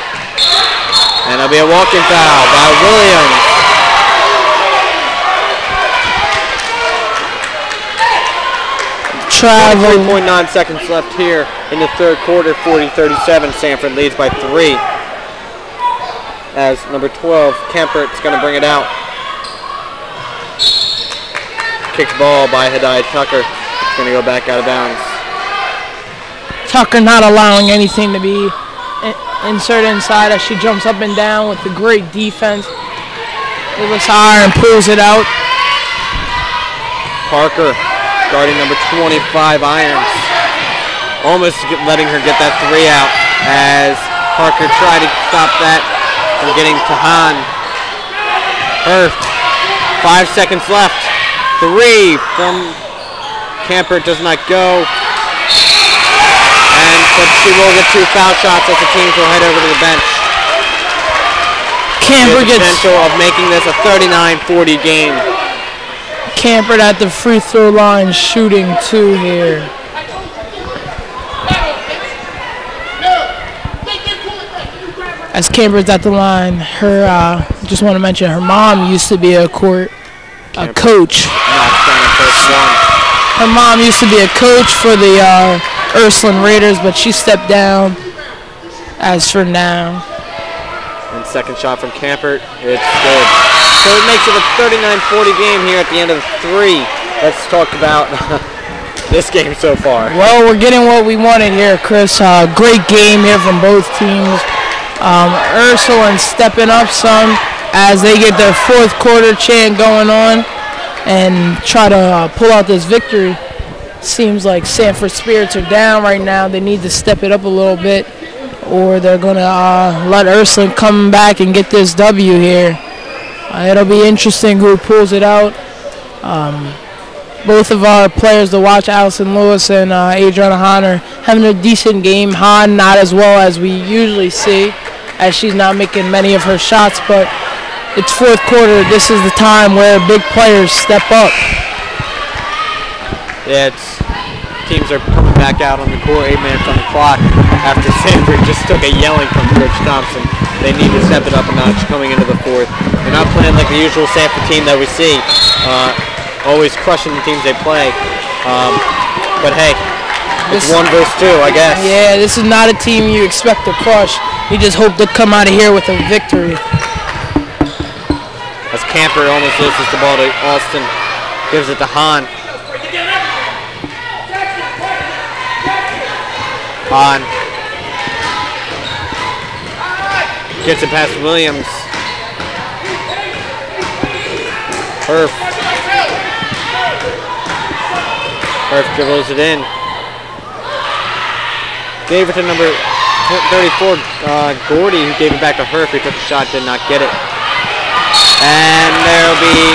And it'll be a walking foul by Williams. Travel. 3.9 seconds left here in the third quarter. 40-37. Sanford leads by three. As number 12, Kempert's going to bring it out. Kicked ball by Hidayat Tucker. It's going to go back out of bounds. Tucker not allowing anything to be inserted inside as she jumps up and down with the great defense. Lewis higher and pulls it out. Parker guarding number 25 Irons. Almost letting her get that three out as Parker tried to stop that from getting to Hahn. Hurf. Five seconds left. Three from Camper does not go. And but she will get two foul shots as the teams will head over to the bench. Camper The gets potential of making this a 39-40 game. Campered at the free throw line shooting two here. As Camper's at the line, her uh, just want to mention her mom used to be a court a coach. Knocks down the first one. Her mom used to be a coach for the uh, Ursuline Raiders, but she stepped down. As for now, And second shot from Campert. It's good. So it makes it a 39-40 game here at the end of three. Let's talk about this game so far. well, we're getting what we wanted here, Chris. Uh, great game here from both teams. Um, Ursuline stepping up some as they get their fourth quarter chant going on and try to uh, pull out this victory. Seems like Sanford spirits are down right now. They need to step it up a little bit, or they're gonna uh, let Ursuline come back and get this W here. Uh, it'll be interesting who pulls it out. Um, both of our players to watch, Allison Lewis and uh, Adriana Hahn, are having a decent game. Hahn not as well as we usually see, as she's not making many of her shots, but it's fourth quarter. This is the time where big players step up. Yeah, teams are coming back out on the court, eight minutes on the clock after Sanford just took a yelling from Coach Thompson. They need to step it up a notch coming into the fourth. They're not playing like the usual Sanford team that we see, uh, always crushing the teams they play. Um, but hey, it's This- one versus two, I guess. Yeah, this is not a team you expect to crush. You just hope to come out of here with a victory. As Camper almost loses the ball to Austin, gives it to Hahn. Hahn gets it past Williams. Herf. Herf dribbles it in. Gave it to number 34, uh, Gordy, who gave it back to Herf. He took a shot, did not get it. And there'll be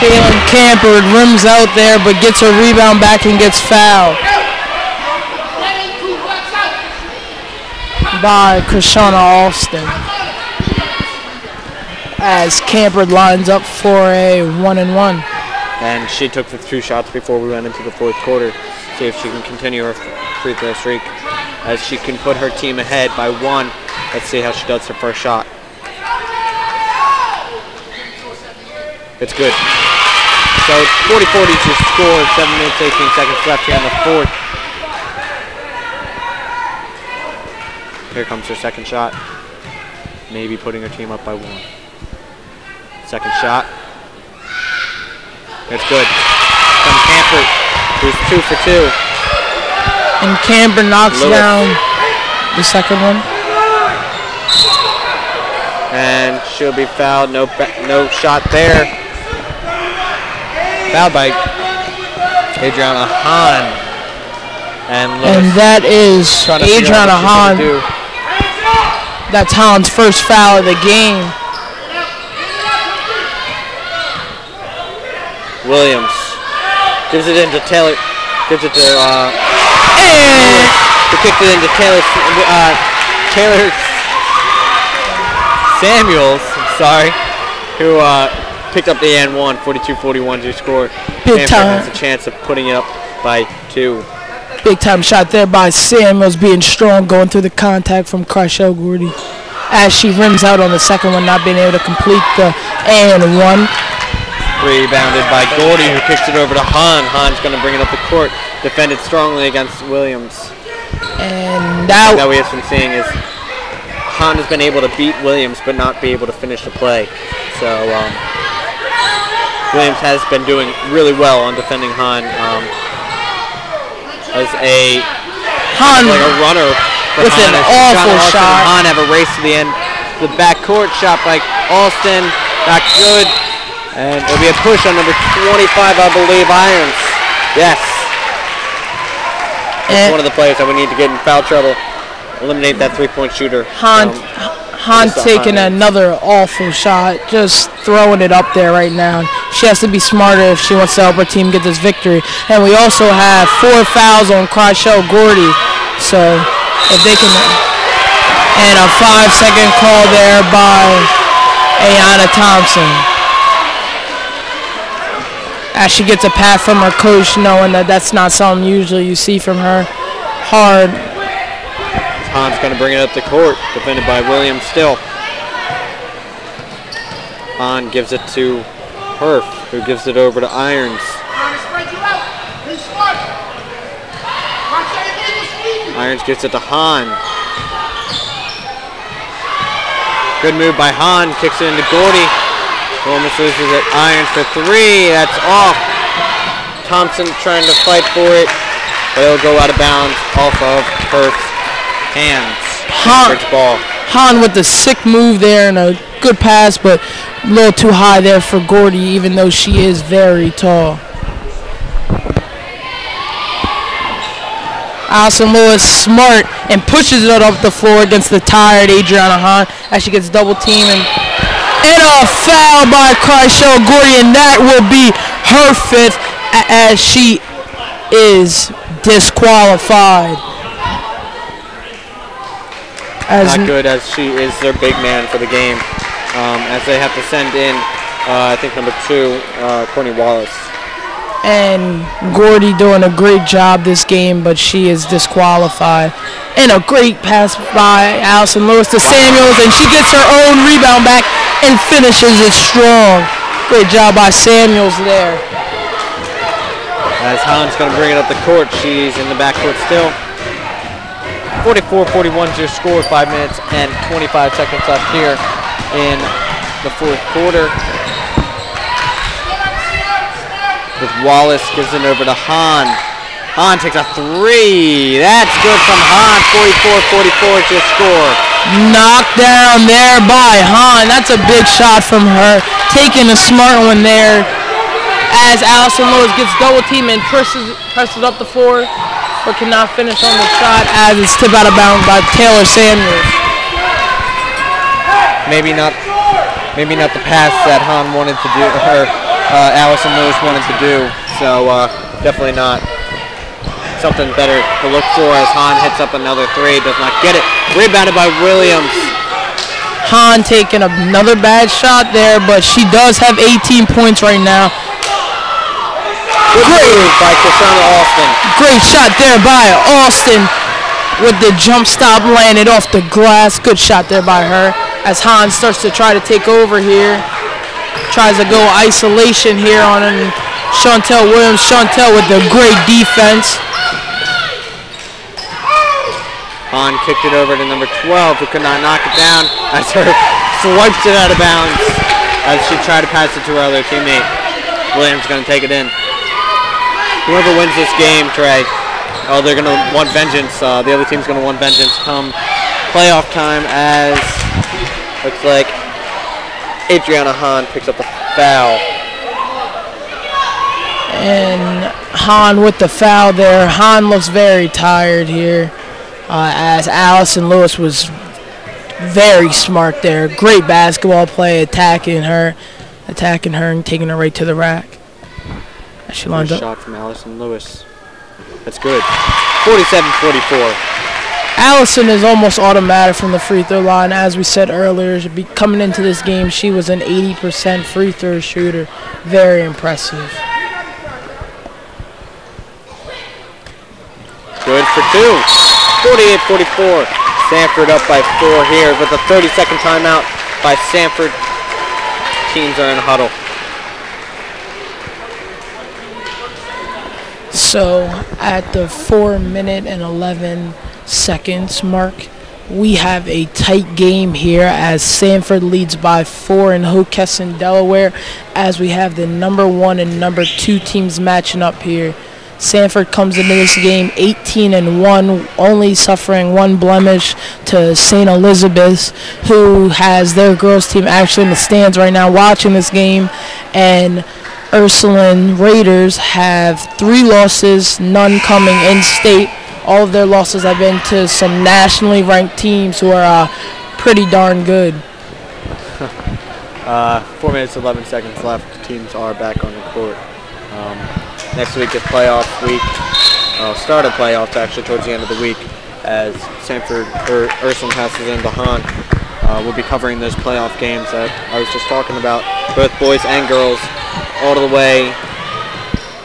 Kaylin Camper rims out there, but gets a rebound back and gets fouled by Krishana Alston. As Camper lines up for a one and one. and she took the two shots before we went into the fourth quarter. See if she can continue her free throw streak as she can put her team ahead by one. Let's see how she does her first shot. It's good. So 40-40 to score. 7 minutes, 18 seconds left here in the fourth. Here comes her second shot. Maybe putting her team up by one. Second shot. It's good. From Camper, who's two for two. And Camper knocks Lewis. down the second one. And she'll be fouled. No, no shot there. Fouled by Adriana Hahn. And And that is trying to figure Adriana Hahn. That's Hahn's first foul of the game. Williams gives it into Taylor. Gives it to uh, And who kicked it into Taylor. Uh, Taylor Samuels. Sorry, who uh, picked up the and one, 42-41 to score. Big Sanford time. has a chance of putting it up by two. Big time shot there by Samuels being strong going through the contact from Carshel Gordy. As she rims out on the second one, not being able to complete the and one. Rebounded by Gordy, who kicks it over to Hahn. Hahn's going to bring it up the court. Defended strongly against Williams. And now that we have been seeing is Hahn has been able to beat Williams, but not be able to finish the play. So um, Williams has been doing really well on defending Hahn. Um, as a Hahn like a runner With Hahn an awful Austin shot. and Hahn have a race to the end. The backcourt shot by Alston, not good. And it'll be a push on number 25, I believe, Irons. Yes, and one of the players that we need to get in foul trouble. Eliminate that three-point shooter. Hahn Um, Hahn taking another awful shot, just throwing it up there right now. She has to be smarter if she wants to help her team get this victory. And we also have four fouls on Chriselle Gordy. So if they can, and a five-second call there by Ayana Thompson. As she gets a pat from her coach, knowing that that's not something usually you see from her. Hard Hahn's going to bring it up the court, defended by Williams still. Hahn gives it to Herf, who gives it over to Irons. Irons gets it to Hahn. Good move by Hahn, kicks it into Gordy. Almost loses it. Irons for three, that's off. Thompson trying to fight for it, but it'll go out of bounds off of Herf's hands. Hahn- ball. Hahn with the sick move there and a good pass, but a little too high there for Gordy, even though she is very tall. Allison Lewis smart and pushes it up the floor against the tired Adriana Hahn as she gets double teamed and, and a foul by Chriselle Gordy and that will be her fifth as she is disqualified. As Not good as she is their big man for the game. Um, as they have to send in, uh, I think number two, uh, Courtney Wallace. and Gordy doing a great job this game, but she is disqualified. And a great pass by Allison Lewis to Samuels, and she gets her own rebound back and finishes it strong. Great job by Samuels there. As Hahn's going to bring it up the court, she's in the backcourt still. 44-41 is your score, 5 minutes and 25 seconds left here in the fourth quarter. With Wallace gives it over to Hahn. Hahn takes a three. That's good from Hahn. 44-44 is your score. Knocked down there by Hahn. That's a big shot from her. Taking a smart one there as Allison Lewis gets double teamed and presses, presses up the floor, but cannot finish on the shot as it's tipped out of bounds by Taylor Samuels. maybe not maybe not the pass that Hahn wanted to do or uh, Allison Lewis wanted to do. So uh, definitely not something better to look for as Hahn hits up another three, does not get it. Rebounded by Williams. Hahn taking another bad shot there, but she does have 18 points right now. Good move by Cassandra Austin. Great shot there by Austin with the jump stop landed off the glass. Good shot there by her as Hahn starts to try to take over here. Tries to go isolation here on Chantel Williams. Chantel with the great defense. Hahn kicked it over to number 12 who could not knock it down as her swipes it out of bounds as she tried to pass it to her other teammate. Williams going to take it in. Whoever wins this game, Trey, oh, they're going to want vengeance. Uh, the other team's going to want vengeance come playoff time as looks like Adriana Hahn picks up the foul. And Hahn with the foul there. Hahn looks very tired here. Uh, as Allison Lewis was very smart there. Great basketball play, attacking her, attacking her and taking her right to the rack. She lined First up. shot from Allison Lewis. That's good. 47-44. Allison is almost automatic from the free throw line. As we said earlier, be coming into this game, she was an 80% free throw shooter. Very impressive. Good for two. 48-44. Sanford up by four here with a 30-second timeout by Sanford. Teams are in a huddle. So at the four minute and 11 seconds mark, we have a tight game here as Sanford leads by four in Hockessin, Delaware, as we have the number one and number two teams matching up here. Sanford comes into this game 18 and 1, only suffering one blemish to St. Elizabeth's, who has their girls team actually in the stands right now watching this game. And Ursuline Raiders have three losses, none coming in state. All of their losses have been to some nationally ranked teams who are uh, pretty darn good. Uh, four minutes, 11 seconds left. Teams are back on the court. Um, next week is playoff week. Uh, start of playoffs actually towards the end of the week as Sanford or Ursuline passes in Hahn. Uh, we'll be covering those playoff games that I was just talking about, both boys and girls, all the way,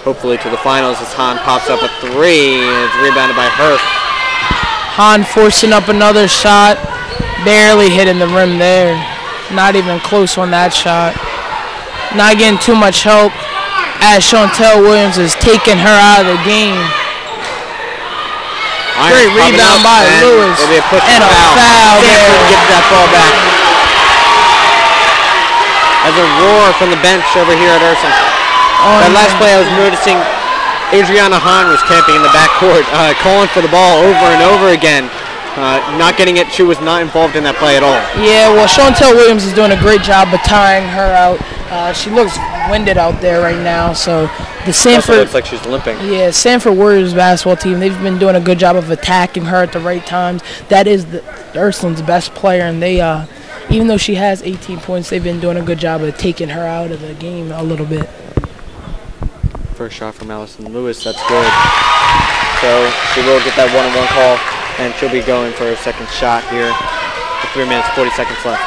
hopefully to the finals as Hahn pops up a three and it's rebounded by Herf. Hahn forcing up another shot, barely hitting the rim there. Not even close on that shot. Not getting too much help as Chantel Williams is taking her out of the game. Great rebound by Lewis. It'll a push And a foul. foul there. gets that ball back. There's a roar from the bench over here at Urson. On That last play I was noticing Adriana Hahn was camping in the backcourt, uh, calling for the ball over and over again. Uh, not getting it. She was not involved in that play at all. Yeah, well, Chantel Williams is doing a great job of tying her out. Uh, she looks winded out there right now. So the Sanford, looks like she's limping. yeah, Sanford Warriors basketball team, they've been doing a good job of attacking her at the right times. That is the Ursuline's best player, and they, uh, even though she has 18 points, they've been doing a good job of taking her out of the game a little bit. First shot from Allison Lewis. That's good. So she will get that one-on-one call, and she'll be going for a second shot here. With three minutes, 40 seconds left.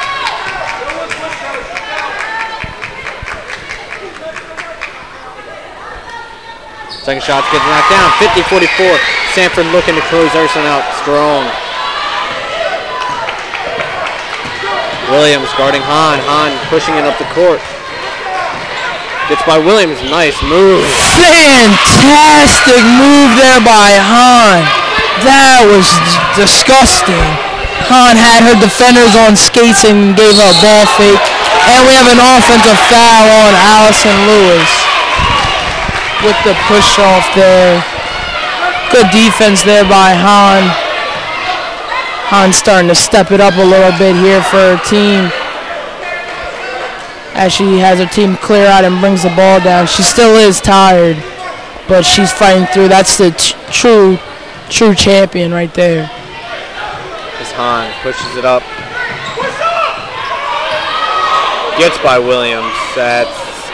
Second shot's getting knocked down. 50-44. Sanford looking to close Urson out strong. Williams guarding Hahn. Hahn pushing it up the court. Gets by Williams. Nice move. Fantastic move there by Hahn. That was disgusting. Hahn had her defenders on skates and gave her a ball fake. And we have an offensive foul on Allison Lewis with the push off there. Good defense there by Hahn. Hahn starting to step it up a little bit here for her team as she has her team clear out and brings the ball down. She still is tired, but she's fighting through. That's the true, true champion right there. As Hahn pushes it up. Gets by Williams. That's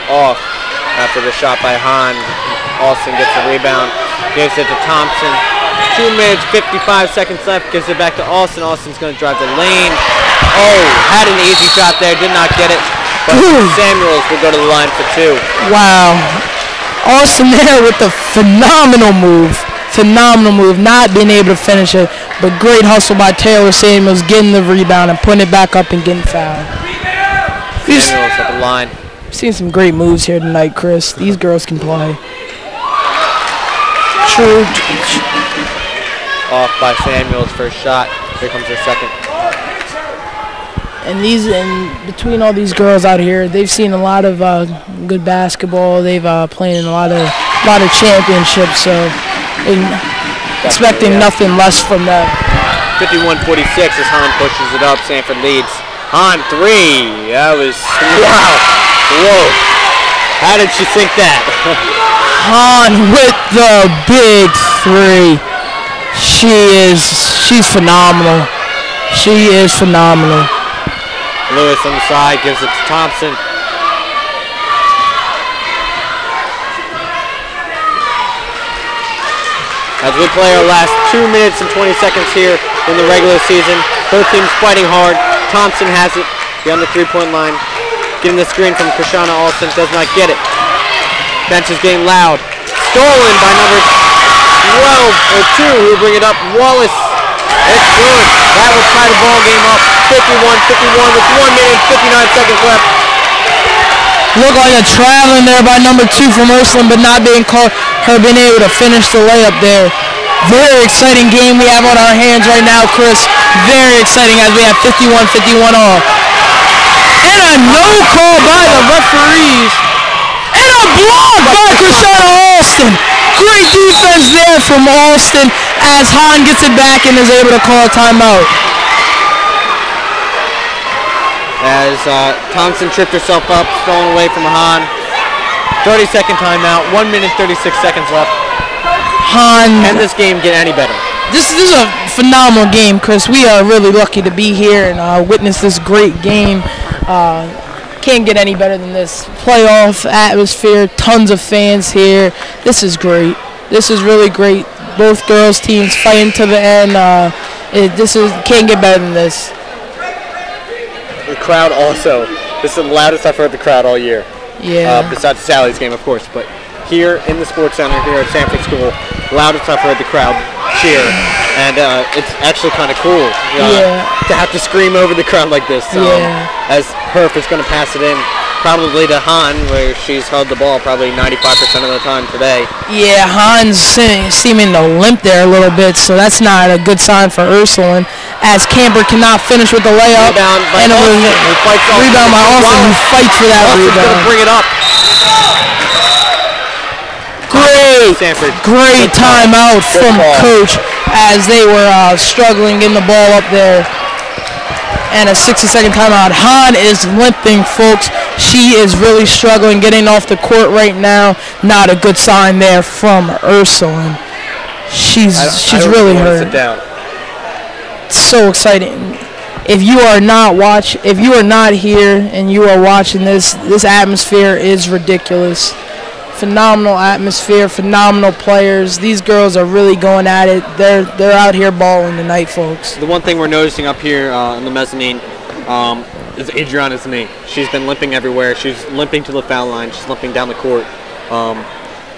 off after the shot by Hahn. Austin gets the rebound. Gives it to Thompson. Two minutes, 55 seconds left. Gives it back to Austin. Austin's going to drive the lane. Oh, had an easy shot there. Did not get it. But Samuels will go to the line for two. Wow, Austin there with the phenomenal move. Phenomenal move, not being able to finish it, but great hustle by Taylor Samuels getting the rebound and putting it back up and getting fouled. We've Samuels at the line. seen some great moves here tonight, Chris. These girls can play. True, Off by Samuels first shot. Here comes the second. and these and between all these girls out here, they've seen a lot of uh, good basketball. They've uh, played in a lot of a lot of championships, so expecting yeah. nothing less from them. 51-46 as Hahn pushes it up. Sanford leads. Hahn three. That was wow. Whoa. How did she think that? Hahn with the big three. She is she's phenomenal. She is phenomenal. Lewis on the side gives it to Thompson. As we play our last two minutes and 20 seconds here in the regular season, both teams fighting hard. Thompson has it beyond the three-point line. Getting the screen from Krishana Alston, does not get it. Bench is getting loud. Stolen by number 12 or 2 who will bring it up. Wallace. It's good. That will tie the ball game up. 51-51 with 1 minute and 59 seconds left. Looked like a traveling there by number two from Ursuline, but not being called. her being able to finish the layup there. Very exciting game we have on our hands right now, Chris. Very exciting as we have 51-51 all. And a no call by the referees. And a block by Krishana Alston. Great defense there from Alston as Hahn gets it back and is able to call a timeout. As uh, Thompson tripped herself up, stolen away from Hahn. 30 second timeout, 1 minute 36 seconds left. Hahn Can this game get any better? this, this is a phenomenal game, Chris. We are really lucky to be here and uh, witness this great game. Uh, can't get any better than this. Playoff atmosphere, tons of fans here. This is great. This is really great. Both girls teams fighting to the end. Uh, it, this is can't get better than this. The crowd also. This is the loudest I've heard the crowd all year. Yeah. Uh, besides Sallies game, of course. But here in the Sports Center, here at Sanford School, loudest I've heard the crowd cheer. And uh, it's actually kind of cool uh, Yeah. to have to scream over the crowd like this. Um, Yeah. As Herf is going to pass it in, probably to Hahn, where she's held the ball probably 95% of the time today. Yeah, Hahn's seeming to limp there a little bit, so that's not a good sign for Ursuline. As Camper cannot finish with the layup, Rebound by and Austin, fights rebound by Austin, who fights for that Austin's going to rebound. bring it up. Great, Sanford. great Good timeout Good from coach as they were uh, struggling getting the ball up there. And a 60-second timeout. Hahn is limping, folks. She is really struggling getting off the court right now. Not a good sign there from Ursuline. She's she's really hurt. So exciting. If you are not watch, if you are not here and you are watching this, this atmosphere is ridiculous. Phenomenal atmosphere, phenomenal players. These girls are really going at it. They're they're out here balling tonight, folks. The one thing we're noticing up here uh, in the mezzanine um, is Adriana's knee. She's been limping everywhere. She's limping to the foul line. She's limping down the court. Um,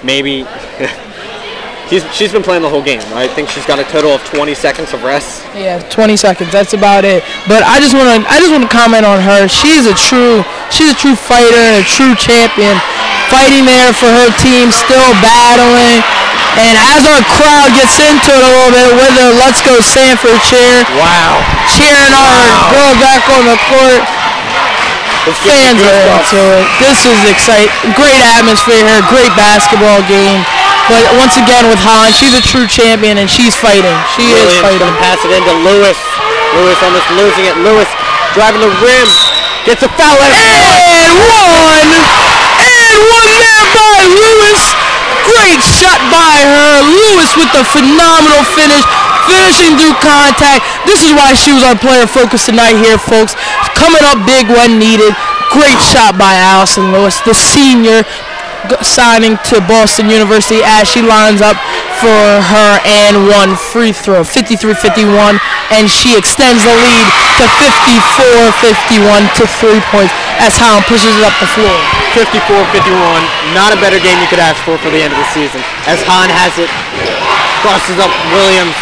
maybe she's she's been playing the whole game. I think she's got a total of 20 seconds of rest. Yeah, 20 seconds. That's about it. But I just want to I just want to comment on her. She's a true she's a true fighter and a true champion, fighting there for her team, still battling. And as our crowd gets into it a little bit with the Let's Go Sanford cheer, Wow. cheering our girl back on the court, me fans are into it. This is exciting. Great atmosphere here, great basketball game. But once again with Hahn, she's a true champion and she's fighting. She is Williams fighting. gonna pass it into Lewis. Lewis almost losing it. Lewis driving the rim. Gets a foul. And And one! One there by Lewis. Great shot by her. Lewis with the phenomenal finish. Finishing through contact. This is why she was our player focus tonight here, folks. Coming up big when needed. Great shot by Allison Lewis, the senior signing to Boston University as she lines up for her and one free throw. 53-51 and she extends the lead to 54-51 to three points as Holland pushes it up the floor. 54-51. Not a better game you could ask for for the end of the season. As Hahn has it, crosses up Williams.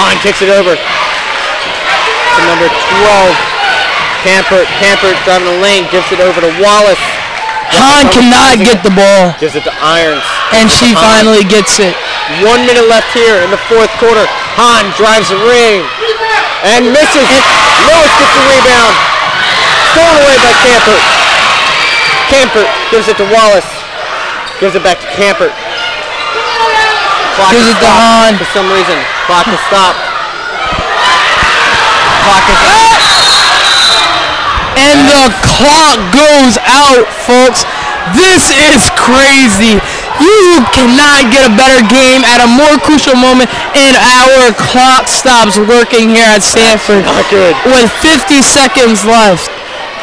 Hahn kicks it over to number 12. Campert, Campert driving the lane, gives it over to Wallace. Hahn cannot get the ball Gives it to Irons. and she finally gets it. One minute left here in the fourth quarter. Hahn drives the ring and misses. Lewis gets the rebound. Stolen away by Campert. Campert gives it to Wallace. Gives it back to Campert. Clock Gives it to Hahn. For some reason, clock is stopped. Clock is And the clock goes out, folks. This is crazy. You cannot get a better game at a more crucial moment, and our clock stops working here at Sanford not good. with 50 seconds left.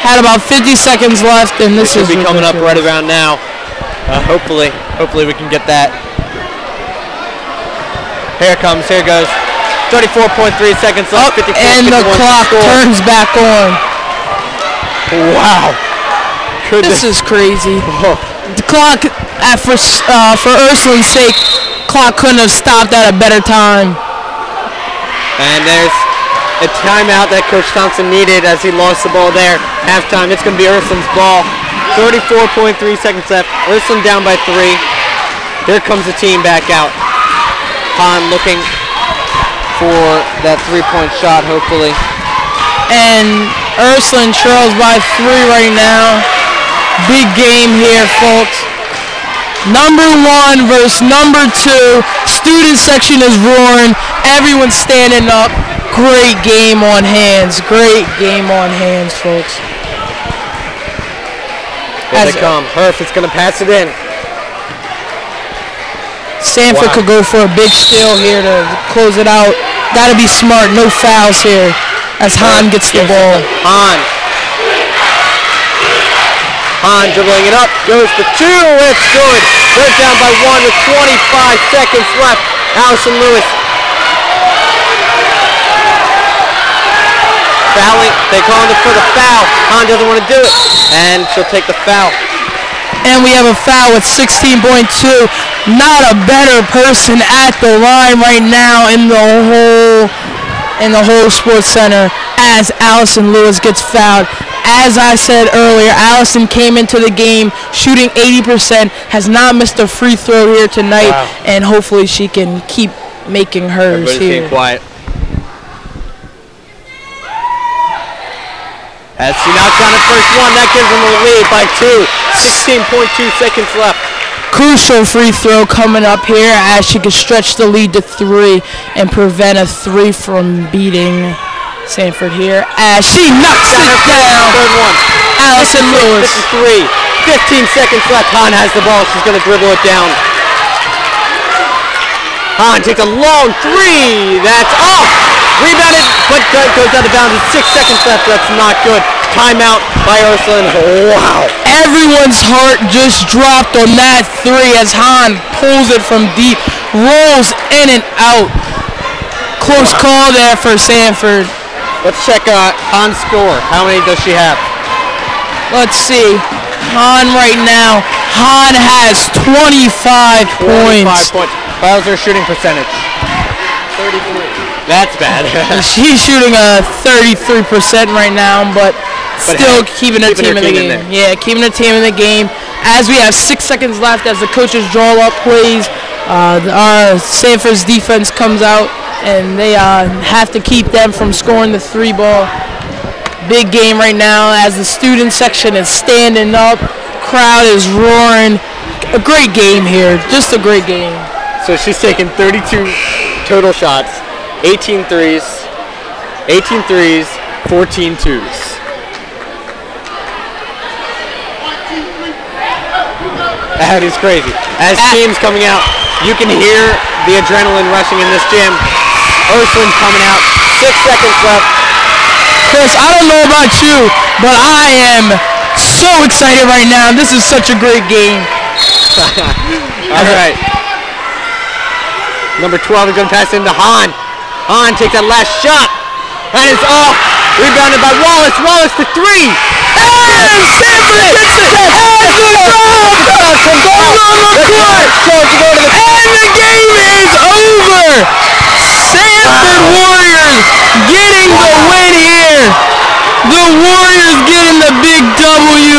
Had about 50 seconds left, and this Should is be coming up right around now. Uh, hopefully, hopefully we can get that. Here it comes. Here it goes. 34.3 seconds left. 54, and the clock score. turns back on. Wow. This is crazy. Oh, The clock, uh, for uh, for Ursula's sake, clock couldn't have stopped at a better time. and there's a timeout that Coach Thompson needed as he lost the ball there. Halftime. It's going to be Ursuline's ball. 34.3 seconds left. Ursuline down by three. Here comes the team back out. Hahn looking for that three-point shot, hopefully. And Ursuline trails by three right now. Big game here, folks. Number one versus number two. Student section is roaring. Everyone's standing up. Great game on hands. Great game on hands, folks. Here As- they come. Herf is going to pass it in. Sanford Wow. could go for a big steal here to close it out. Got to be smart. No fouls here as Hahn gets the ball. Hahn. Hahn dribbling it up, goes for two, it's good. Goes down by one with 25 seconds left. Allison Lewis. Fouling, they calling it for the foul. Hahn doesn't want to do it, and she'll take the foul. And we have a foul with 16.2. Not a better person at the line right now in the whole in the whole sports center as Allison Lewis gets fouled. As I said earlier, Allison came into the game shooting 80%, has not missed a free throw here tonight, Wow. and hopefully she can keep making hers Everybody's here. being quiet. As she knocks down the first one, that gives them the lead by two. 16.2 seconds left. Crucial free throw coming up here as she can stretch the lead to three and prevent a three from beating Sanford here as she knocks Down it down. third one. Allison Lewis. 53. 15 seconds left. Hahn has the ball. She's going to dribble it down. Hahn takes a long three. That's off. Rebounded, but goes out of bounds with six seconds left. That's not good. Timeout by Ursuline. Wow. Everyone's heart just dropped on that three as Hahn pulls it from deep, rolls in and out. Close call there for Sanford. Let's check uh, Hahn's score. How many does she have? Let's see. Hahn right now. Hahn has 25 points. 25 points. How's her shooting percentage? 33. That's bad. She's shooting a 33% right now, but, But still hey, keeping her keeping team her in the team in game. yeah, keeping her team in the game. As we have six seconds left, as the coaches draw up plays, uh, our Sanford's defense comes out, and they uh, have to keep them from scoring the three ball. Big game right now as the student section is standing up, crowd is roaring. A great game here, just a great game. So she's taken 32 total shots, 18 threes, 18 threes, 14 twos. That is crazy. As teams coming out, you can hear the adrenaline rushing in this gym. Ursuline's coming out. Six seconds left. Chris, I don't know about you, but I am so excited right now. This is such a great game. All right. Number 12 is going to pass into Hahn. Hahn takes that last shot. That is off. Rebounded by Wallace. Wallace for three. And Sanford gets the drop Comes goes on the court. Charge to go to the And the game is over. Sanford Warriors getting the win here. The Warriors getting the big W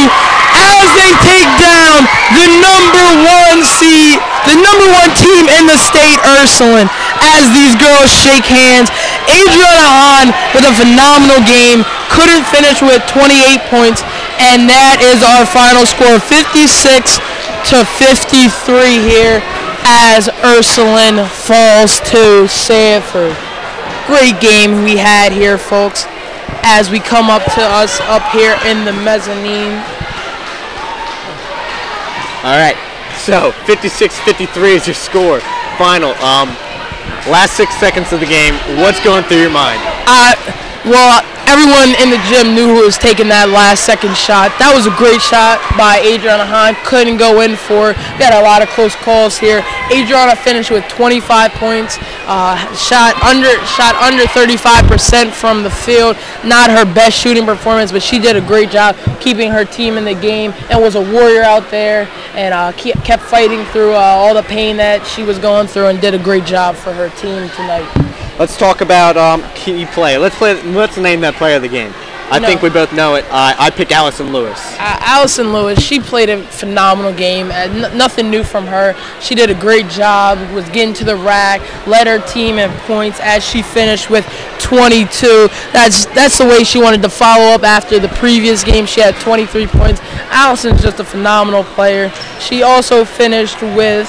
as they take down the number one seed, the number one team in the state, Ursuline. As these girls shake hands, Adriana Hahn with a phenomenal game, couldn't finish with 28 points, and that is our final score, 56 to 53 here as Ursuline falls to Sanford. Great game we had here, folks, as we come up to us up here in the mezzanine. All right. So 56-53 is your score. Final. Um, last six seconds of the game. What's going through your mind? Uh, well, everyone in the gym knew who was taking that last second shot. That was a great shot by Adriana Hahn. Couldn't go in for. it. We had a lot of close calls here. Adriana finished with 25 points. Uh, shot under shot under 35% from the field. Not her best shooting performance, but she did a great job keeping her team in the game and was a warrior out there and uh, kept fighting through uh, all the pain that she was going through and did a great job for her team tonight. Let's talk about um, key play. Let's play. Let's name that player of the game. I No. think we both know it. I I pick Allison Lewis. Uh, Allison Lewis, she played a phenomenal game. Uh, n- nothing new from her. She did a great job, was getting to the rack, led her team in points as she finished with 22. That's that's the way she wanted to follow up after the previous game. She had 23 points. Allison's just a phenomenal player. She also finished with,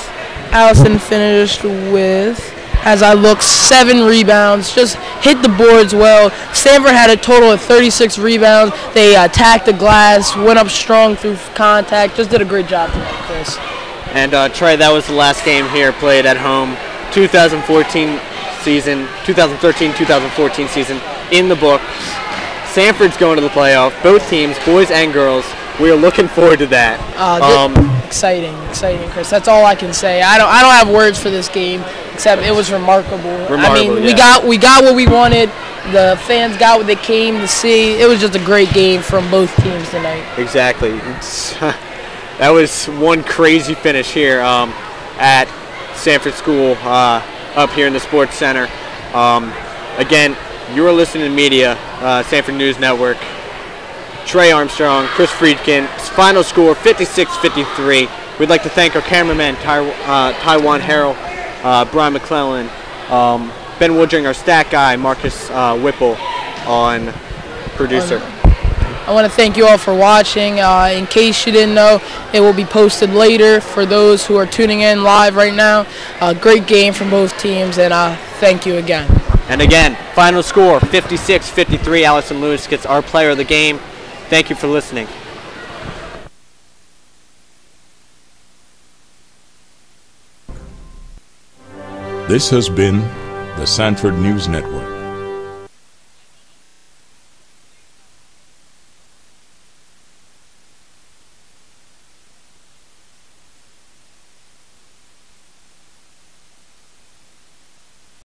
Allison finished with, as I look, seven rebounds, just hit the boards well. Sanford had a total of 36 rebounds. They attacked the glass, went up strong through contact, just did a great job tonight, Chris. And uh, Trey, that was the last game here played at home. 2014 season, 2013-2014 season in the books. Sanford's going to the playoff. Both teams, boys and girls. We are looking forward to that. Uh, Um, exciting, exciting, Chris. That's all I can say. I don't, I don't have words for this game except it was remarkable. I Remarkable, mean, we got, we got what we wanted. The fans got what they came to see. It was just a great game from both teams tonight. Exactly. That was one crazy finish here um, at Sanford School uh, up here in the Sports Center. Um, again, you are listening to Media, uh, Sanford News Network. Trey Armstrong, Chris Friedkin. Final score 56-53. We'd like to thank our cameraman Ty, uh, Taiwan Harrell, uh, Brian McClellan, um, Ben Woodring, our stat guy, Marcus uh, Whipple on producer. I want to thank you all for watching. Uh, in case you didn't know, it will be posted later for those who are tuning in live right now. A great game from both teams, and uh, thank you again. And again, final score 56-53. Allison Lewis gets our player of the game. Thank you for listening. This has been the Sanford News Network.